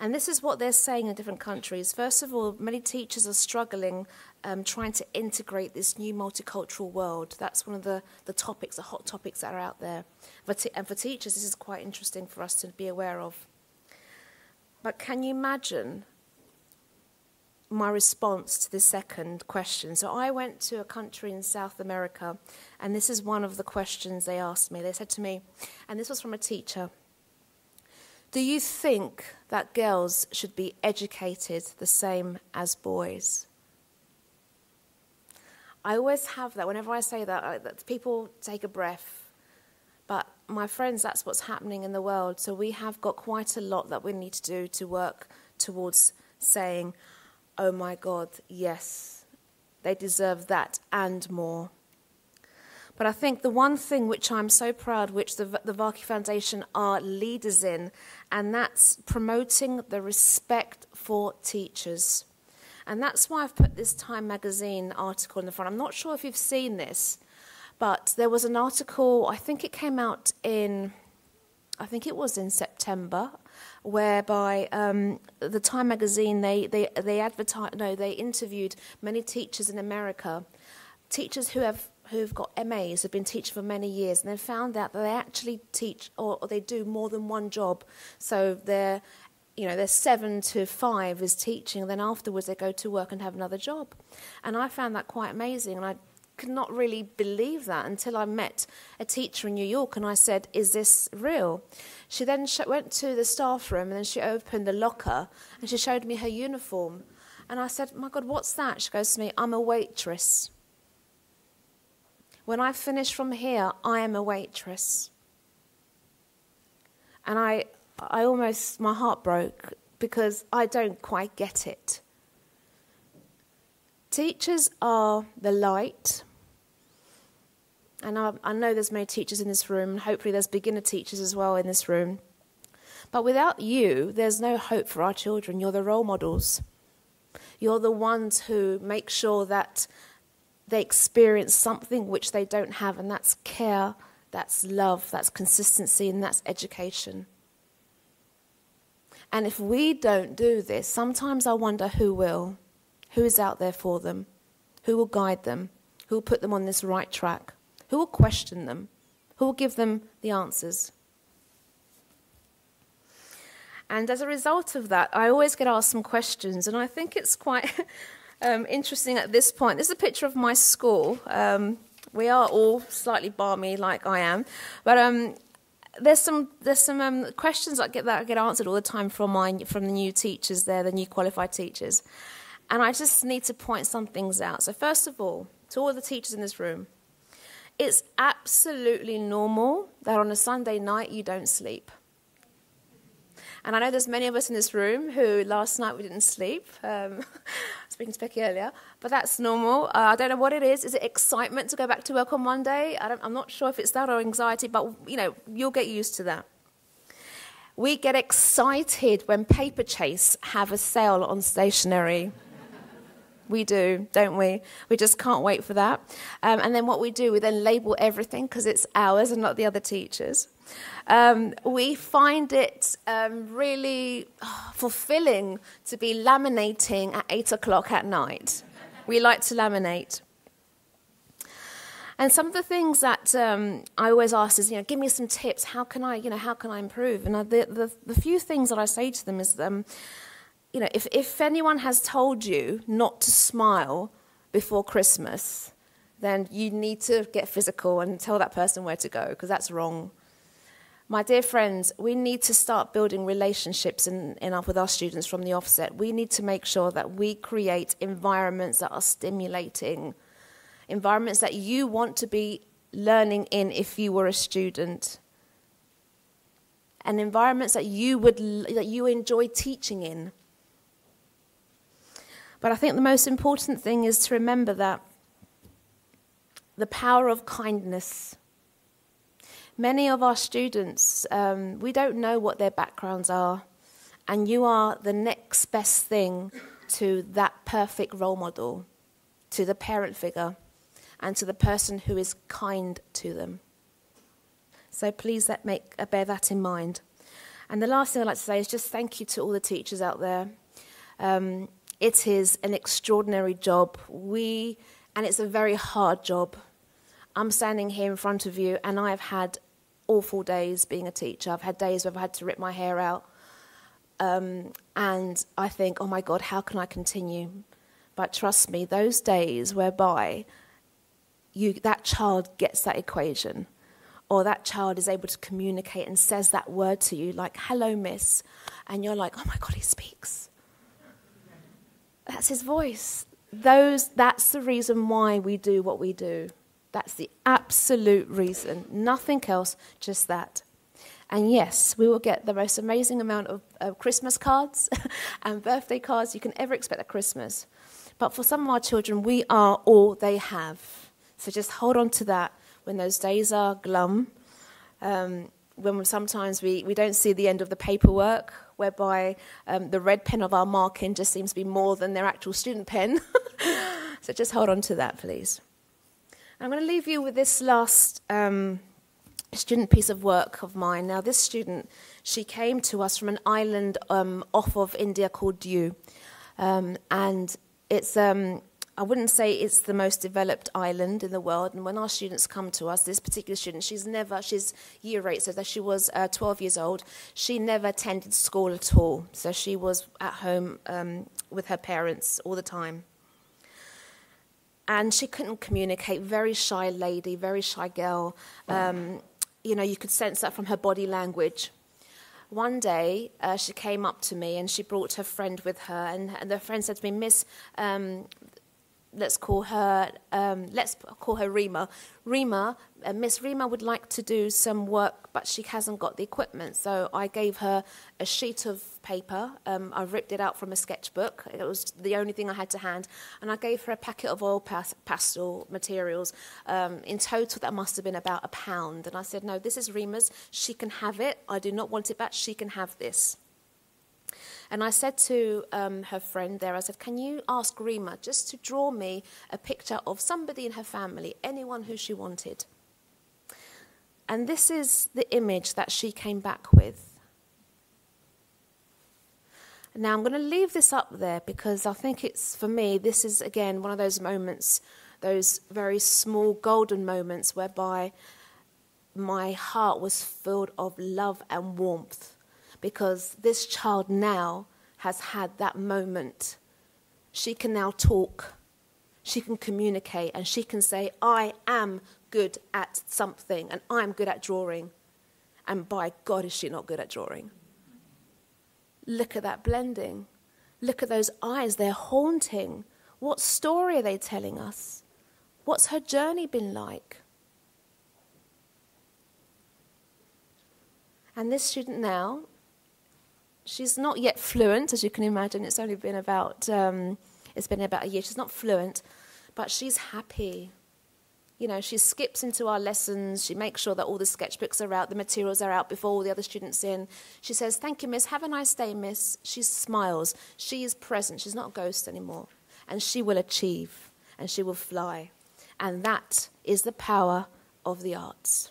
And this is what they're saying in different countries. First of all, many teachers are struggling um, trying to integrate this new multicultural world. That's one of the, the topics, the hot topics that are out there. and for teachers, this is quite interesting for us to be aware of. But can you imagine my response to the second question? So I went to a country in South America, and this is one of the questions they asked me. They said to me, and this was from a teacher Do you think that girls should be educated the same as boys? I always have that. Whenever I say that, I, that people take a breath. But my friends, that's what's happening in the world. So we have got quite a lot that we need to do to work towards saying, oh my God, yes, they deserve that and more. But I think the one thing which I'm so proud, which the, the Varkey Foundation are leaders in, and that's promoting the respect for teachers. And that's why I've put this Time magazine article in the front. I'm not sure if you've seen this, but there was an article, I think it came out in, I think it was in September, whereby um, the Time magazine, they, they, they advertised, no, they interviewed many teachers in America, teachers who have who've got MAs, have been teaching for many years, and they found out that they actually teach or, or, they do more than one job. So they're you know, they're seven to five is teaching, and then afterwards they go to work and have another job. And I found that quite amazing, and I could not really believe that until I met a teacher in New York and I said, Is this real? She then sh- went to the staff room and then she opened the locker and she showed me her uniform. And I said, My God, what's that? She goes to me, I'm a waitress. When I finish from here, I am a waitress. And I, I almost, my heart broke because I don't quite get it. Teachers are the light. And I, I, know there's many teachers in this room, and hopefully there's beginner teachers as well in this room. But without you, there's no hope for our children. You're the role models. You're the ones who make sure that they experience something which they don't have, and that's care, that's love, that's consistency, and that's education. And if we don't do this, sometimes I wonder who will. Who is out there for them? Who will guide them? Who will put them on this right track? Who will question them? Who will give them the answers? And as a result of that, I always get asked some questions, and I think it's quite *laughs* um, interesting at this point. This is a picture of my school. Um, we are all slightly balmy, like I am, but um, there's some there's some um, questions that get that get answered all the time from my from the new teachers there, the new qualified teachers, and I just need to point some things out. So first of all, to all the teachers in this room, it's absolutely normal that on a Sunday night you don't sleep. And I know there's many of us in this room who last night we didn't sleep. Um, *laughs* speaking to Becky earlier, but that's normal. Uh, I don't know what it is. Is it excitement to go back to work on Monday? I am not sure if it's that or anxiety, but you know, you'll get used to that. We get excited when Paperchase have a sale on stationery. We do, don't we? We just can't wait for that. Um, and then what we do, we then label everything because it's ours and not the other teachers. Um, we find it um, really oh, fulfilling to be laminating at eight o'clock at night. We like to laminate. And some of the things that um, I always ask is, you know, give me some tips. How can I, you know, how can I improve? And the, the, the few things that I say to them is, um, you know, if, if anyone has told you not to smile before Christmas, then you need to get physical and tell that person where to go because that's wrong. My dear friends, we need to start building relationships in, in our, with our students from the offset. We need to make sure that we create environments that are stimulating environments that you want to be learning in if you were a student, and environments that you would that you enjoy teaching in. But I think the most important thing is to remember that the power of kindness. Many of our students, um, we don't know what their backgrounds are, and you are the next best thing to that perfect role model, to the parent figure and to the person who is kind to them. So please let make, uh, bear that in mind. And the last thing I'd like to say is just thank you to all the teachers out there. Um, it is an extraordinary job. We, and it's a very hard job. I'm standing here in front of you, and I have had awful days being a teacher. I've had days where I've had to rip my hair out. Um, and I think, oh my God, how can I continue? But trust me, those days whereby you, that child gets that equation, or that child is able to communicate and says that word to you, like, hello, miss, and you're like, oh my God, he speaks. That's his voice. Those, that's the reason why we do what we do. That's the absolute reason. Nothing else, just that. And yes, we will get the most amazing amount of, Christmas cards *laughs* and birthday cards you can ever expect at Christmas. But for some of our children, we are all they have. So just hold on to that when those days are glum, um, when sometimes we, we don't see the end of the paperwork, whereby um, the red pen of our marking just seems to be more than their actual student pen. *laughs* so just hold on to that, please. I'm going to leave you with this last um, student piece of work of mine. Now, this student, she came to us from an island um, off of India called Diu. Um, and it's um, I wouldn't say it's the most developed island in the world. And when our students come to us, this particular student, she's never, she's year eight, so that she was uh, 12 years old. She never attended school at all. So she was at home um, with her parents all the time. And she couldn't communicate, very shy lady, very shy girl. Um, you know, you could sense that from her body language one day uh, she came up to me and she brought her friend with her and, and the friend said to me miss um, let's call her um, let's call her Rima. Rima, uh, Miss Rima would like to do some work, but she hasn't got the equipment. So I gave her a sheet of paper. Um, I ripped it out from a sketchbook. It was the only thing I had to hand, and I gave her a packet of oil pas- pastel materials. Um, in total, that must have been about a pound. And I said, "No, this is Rima's. She can have it. I do not want it back. She can have this." And I said to um, her friend there, I said, Can you ask Rima just to draw me a picture of somebody in her family, anyone who she wanted? And this is the image that she came back with. Now, I'm going to leave this up there because I think it's, for me, this is again one of those moments, those very small golden moments whereby my heart was filled of love and warmth because this child now has had that moment. She can now talk, she can communicate, and she can say, I am good at something, and I'm good at drawing. And by God, is she not good at drawing? Look at that blending. Look at those eyes, they're haunting. What story are they telling us? What's her journey been like? And this student now she's not yet fluent, as you can imagine. It's only been about um, it's been about a year. She's not fluent, but she's happy. You know, she skips into our lessons. She makes sure that all the sketchbooks are out, the materials are out before all the other students in. She says, "Thank you, Miss. Have a nice day, Miss." She smiles. She is present. She's not a ghost anymore, and she will achieve, and she will fly, and that is the power of the arts.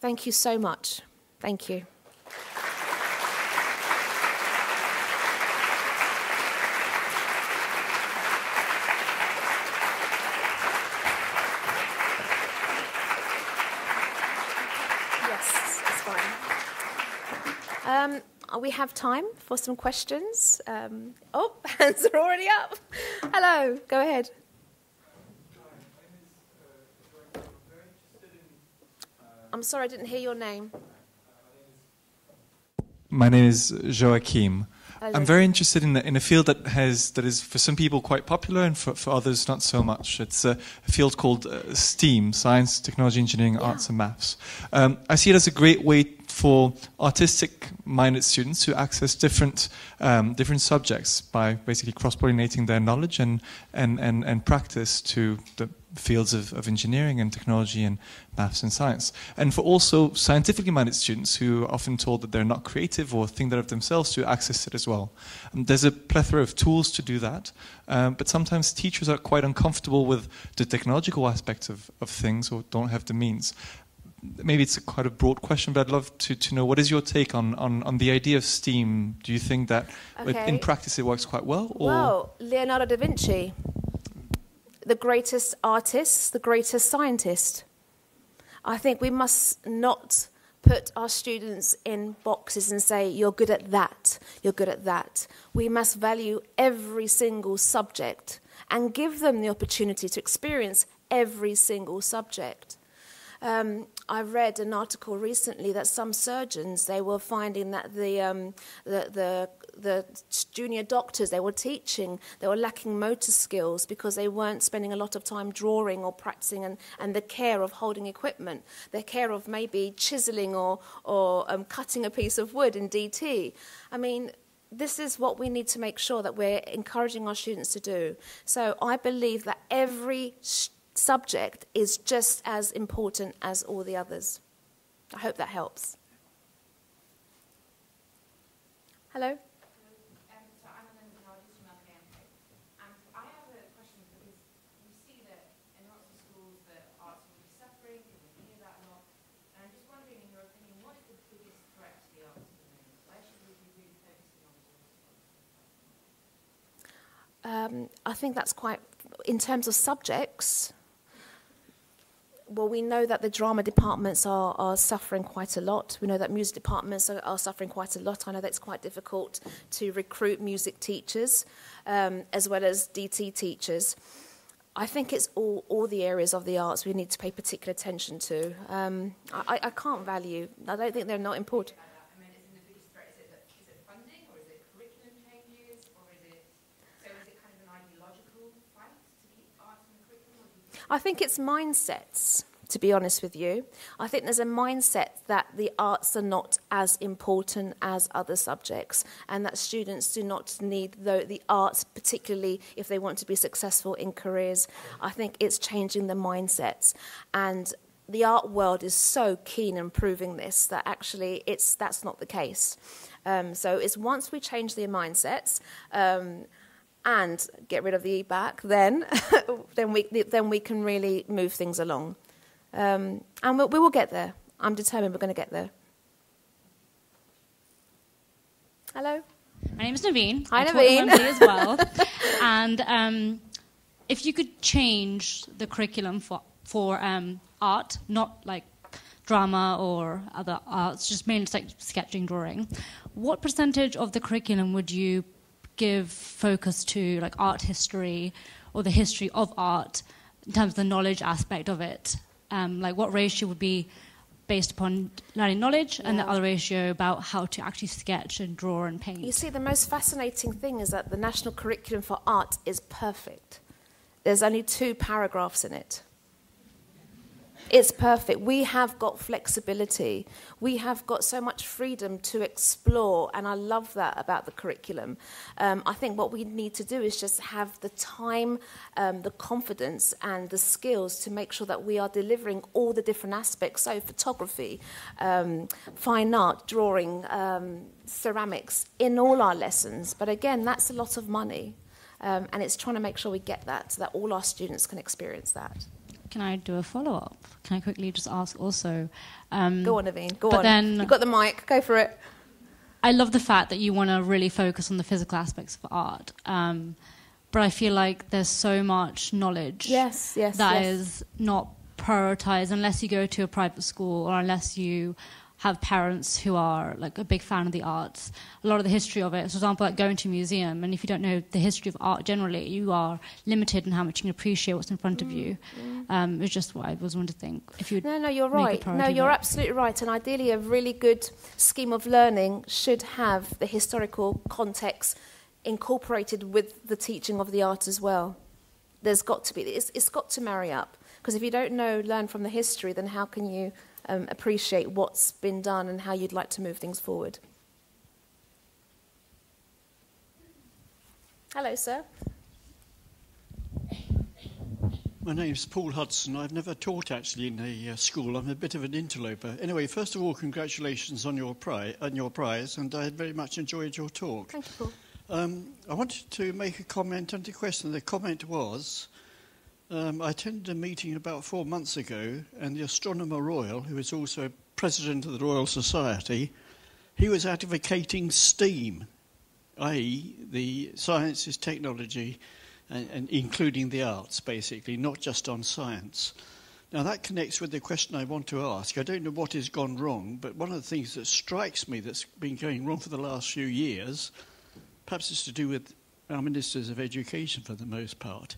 Thank you so much. Thank you. We have time for some questions. Um, oh, *laughs* hands are already up. Hello, go ahead. I'm sorry, I didn't hear your name. My name is Joachim. I'm very interested in, the, in a field that has that is for some people quite popular and for, for others not so much. It's a, a field called uh, STEAM: Science, Technology, Engineering, Arts, and Maths. Um, I see it as a great way for artistic-minded students to access different um, different subjects by basically cross-pollinating their knowledge and and, and, and practice to the fields of, of engineering and technology and maths and science. And for also scientifically minded students who are often told that they're not creative or think that of themselves to access it as well. Um, there's a plethora of tools to do that, um, but sometimes teachers are quite uncomfortable with the technological aspects of, of things or don't have the means. Maybe it's a quite a broad question, but I'd love to, to know what is your take on, on, on the idea of STEAM? Do you think that Okay. in practice it works quite well? Or Well, Leonardo da Vinci, the greatest artist, the greatest scientist. I think we must not put our students in boxes and say, you're good at that, you're good at that. We must value every single subject and give them the opportunity to experience every single subject. Um, I read an article recently that some surgeons they were finding that the, um, the the the junior doctors they were teaching they were lacking motor skills because they weren't spending a lot of time drawing or practicing and, and the care of holding equipment, the care of maybe chiseling or or um, cutting a piece of wood in DT. I mean. This is what we need to make sure that we're encouraging our students to do. So I believe that every sh- subject is just as important as all the others. I hope that helps. Hello? Um, so I'm an endocrinologist from LKMK, and I have a question because we see that in lots of schools that arts will be suffering, people hear that a lot, and I'm just wondering, in your opinion, what is the biggest threat to the arts at the moment? Where should we be really focusing on resources? Um, I think that's quite, in terms of subjects, well, we know that the drama departments are, are suffering quite a lot. We know that music departments are, are suffering quite a lot. I know that it's quite difficult to recruit music teachers um, as well as DT teachers. I think it's all, all the areas of the arts we need to pay particular attention to. Um, I, I can't value, I don't think they're not important. I mean, isn't the biggest threat, is it, that, is it funding, or is it curriculum changes, or is it, so is it kind of an ideological fight to keep arts in the curriculum? Or do you think I think it's mindsets, to be honest with you. I think there's a mindset that the arts are not as important as other subjects, and that students do not need the, arts, particularly if they want to be successful in careers. I think it's changing the mindsets. And the art world is so keen in proving this that actually it's, that's not the case. Um, so it's once we change their mindsets, um, and get rid of the e back, then *laughs* then we then we can really move things along, um, and we, we will get there. I'm determined we're going to get there. Hello. My name is Naveen. Hi, I taught Naveen. as well. *laughs* and um, if you could change the curriculum for for um, art, not like drama or other arts, just mainly like sketching, drawing, what percentage of the curriculum would you give focus to, like art history or the history of art, in terms of the knowledge aspect of it? Um, like what ratio would be based upon learning knowledge, and the other ratio about how to actually sketch and draw and paint? You see, the most fascinating thing is that the national curriculum for art is perfect. There's only two paragraphs in it. It's perfect. We have got flexibility. We have got so much freedom to explore, and I love that about the curriculum. Um, I think what we need to do is just have the time, um, the confidence, and the skills to make sure that we are delivering all the different aspects. So, photography, um, fine art, drawing, um, ceramics in all our lessons. But again, that's a lot of money. Um, and it's trying to make sure we get that so that all our students can experience that. Can I do a follow up? Can I quickly just ask also? Um, Go on, Naveen. Go but on. then- You've got the mic. Go for it. I love the fact that you want to really focus on the physical aspects of art. Um, but I feel like there's so much knowledge Yes, yes, that yes. is not prioritized unless you go to a private school or unless you have parents who are like a big fan of the arts. A lot of the history of it, for example, like going to a museum, and if you don't know the history of art generally, you are limited in how much you can appreciate what's in front of you. Um, it's just what I was wanting to think. If you No, no, you're right. No, you're absolutely right. And ideally, a really good scheme of learning should have the historical context incorporated with the teaching of the art as well. There's got to be, it's, it's got to marry up. Because if you don't know, learn from the history, then how can you um, appreciate what's been done and how you'd like to move things forward? Hello, sir. My name's Paul Hudson. I've never taught actually in a uh, school. I'm a bit of an interloper. Anyway, first of all, congratulations on your, pri- on your prize, and I had very much enjoyed your talk. Thank you, Paul. Um, I wanted to make a comment and a question. The comment was um, I attended a meeting about four months ago, and the Astronomer Royal, who is also president of the Royal Society, he was advocating STEAM, i.e., the sciences, technology, and, and including the arts, basically, not just on science. Now, that connects with the question I want to ask. I don't know what has gone wrong, but one of the things that strikes me that's been going wrong for the last few years, perhaps it's to do with our ministers of education for the most part.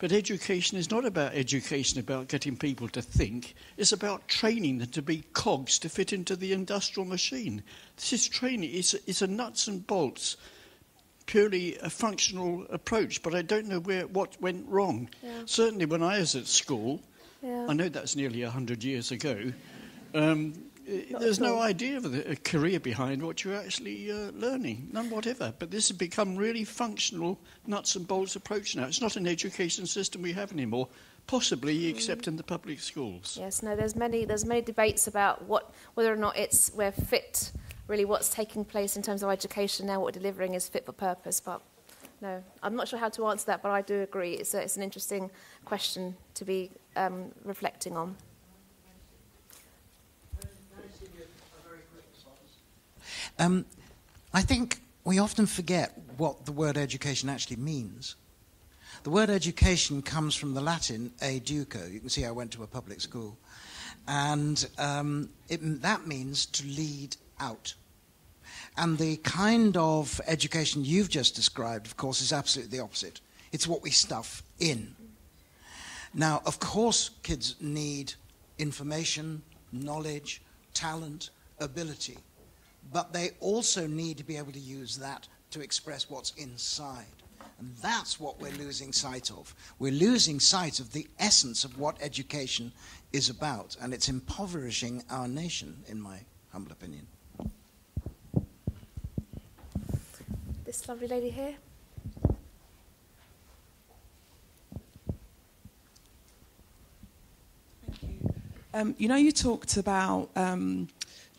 But education is not about education about getting people to think. It's about training them to be cogs to fit into the industrial machine. This is training. It's, it's a nuts and bolts, purely a functional approach. But I don't know where what went wrong. Yeah. Certainly, when I was at school, Yeah. I know that's nearly hundred years ago. Um, Not there's no idea of a, a career behind what you're actually uh, learning, none whatever. But this has become really functional, nuts and bolts approach now. It's not an education system we have anymore, possibly except in the public schools. Yes, no, there's many, there's many debates about what, whether or not it's, we're fit, really what's taking place in terms of education now, what we're delivering is fit for purpose, but no, I'm not sure how to answer that, but I do agree. It's, a, it's an interesting question to be um, reflecting on. Um, I think we often forget what the word education actually means. The word education comes from the Latin educo. You can see I went to a public school. And um, it, that means to lead out. And the kind of education you've just described, of course, is absolutely the opposite. It's what we stuff in. Now, of course, kids need information, knowledge, talent, ability, but they also need to be able to use that to express what's inside. And that's what we're losing sight of. We're losing sight of the essence of what education is about, and it's impoverishing our nation, in my humble opinion. This lovely lady here. Thank you. Um, you know, you talked about um,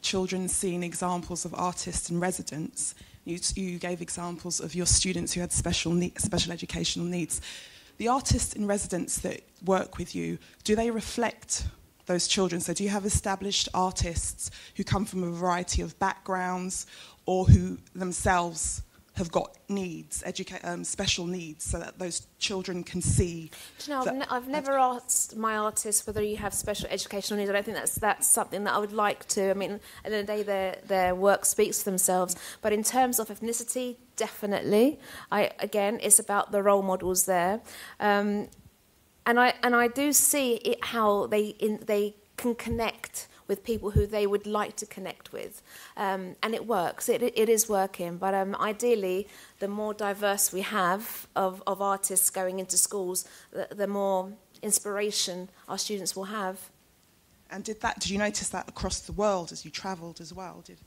children seeing examples of artists in residence. You, you gave examples of your students who had special, special educational needs. The artists in residence that work with you, do they reflect those children? So, do you have established artists who come from a variety of backgrounds or who themselves have got needs, educa- um, special needs, so that those children can see? Do you know, I've, ne- I've never asked my artists whether you have special educational needs. I don't think that's that's something that I would like to. I mean, at the end of the day, their their work speaks for themselves. But in terms of ethnicity, definitely. I again, it's about the role models there, um, and I and I do see it how they in, they can connect with people who they would like to connect with, um, and it works. It it is working. But um, ideally, the more diverse we have of, of artists going into schools, the, the more inspiration our students will have. And did that? Did you notice that across the world as you travelled as well? Did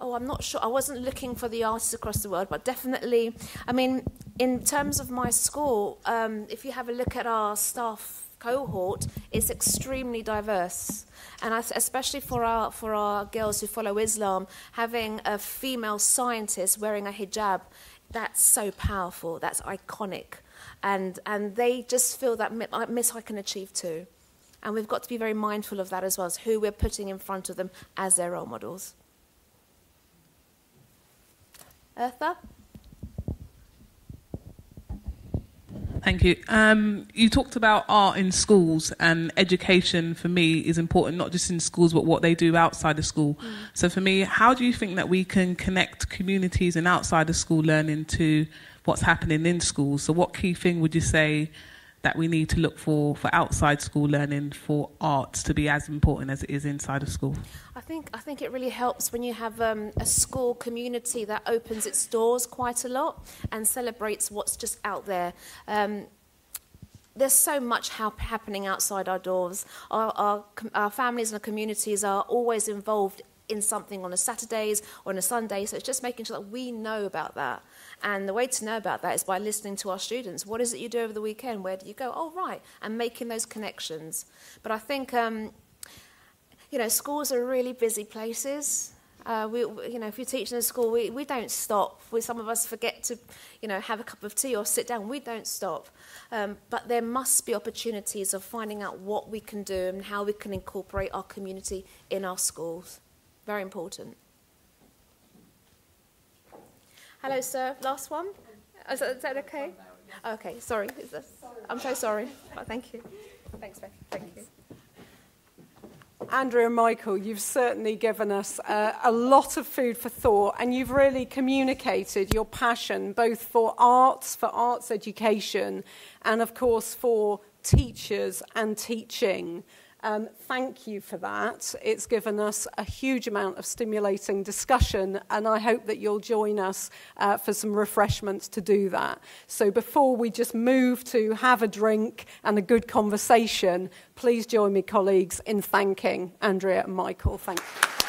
Oh, I'm not sure. I wasn't looking for the artists across the world, but definitely, I mean, in terms of my school, um, if you have a look at our staff cohort, is extremely diverse. And especially for our, for our girls who follow Islam, having a female scientist wearing a hijab, that's so powerful, that's iconic. And, and they just feel that uh, Miss I can achieve too. And we've got to be very mindful of that as well as who we're putting in front of them as their role models. Eartha? Thank you. Um, you talked about art in schools, and education for me is important, not just in schools, but what they do outside of school. Mm. So, for me, how do you think that we can connect communities and outside of school learning to what's happening in schools? So, what key thing would you say that we need to look for for outside school learning for arts to be as important as it is inside of school? I think I think it really helps when you have um, a school community that opens its doors quite a lot and celebrates what's just out there. Um, there's so much happening outside our doors. Our, our, our families and our communities are always involved in something on a Saturdays or on a Sunday. So it's just making sure that we know about that. And the way to know about that is by listening to our students. What is it you do over the weekend? Where do you go? Oh, right. And making those connections. But I think, um, you know, schools are really busy places. Uh, we, you know, if you're teaching in a school, we, we don't stop. We, some of us forget to, you know, have a cup of tea or sit down. We don't stop. Um, but there must be opportunities of finding out what we can do and how we can incorporate our community in our schools. Very important. Hello, sir. Last one. Is that, is that okay? Okay, sorry. This, I'm so sorry. Oh, thank you. Thanks, Beth. Thank you. Andria and Michael, you've certainly given us uh, a lot of food for thought, and you've really communicated your passion both for arts, for arts education, and of course for teachers and teaching. Um, thank you for that. It's given us a huge amount of stimulating discussion, and I hope that you'll join us uh, for some refreshments to do that. So, before we just move to have a drink and a good conversation, please join me, colleagues, in thanking Andria and Michael. Thank you.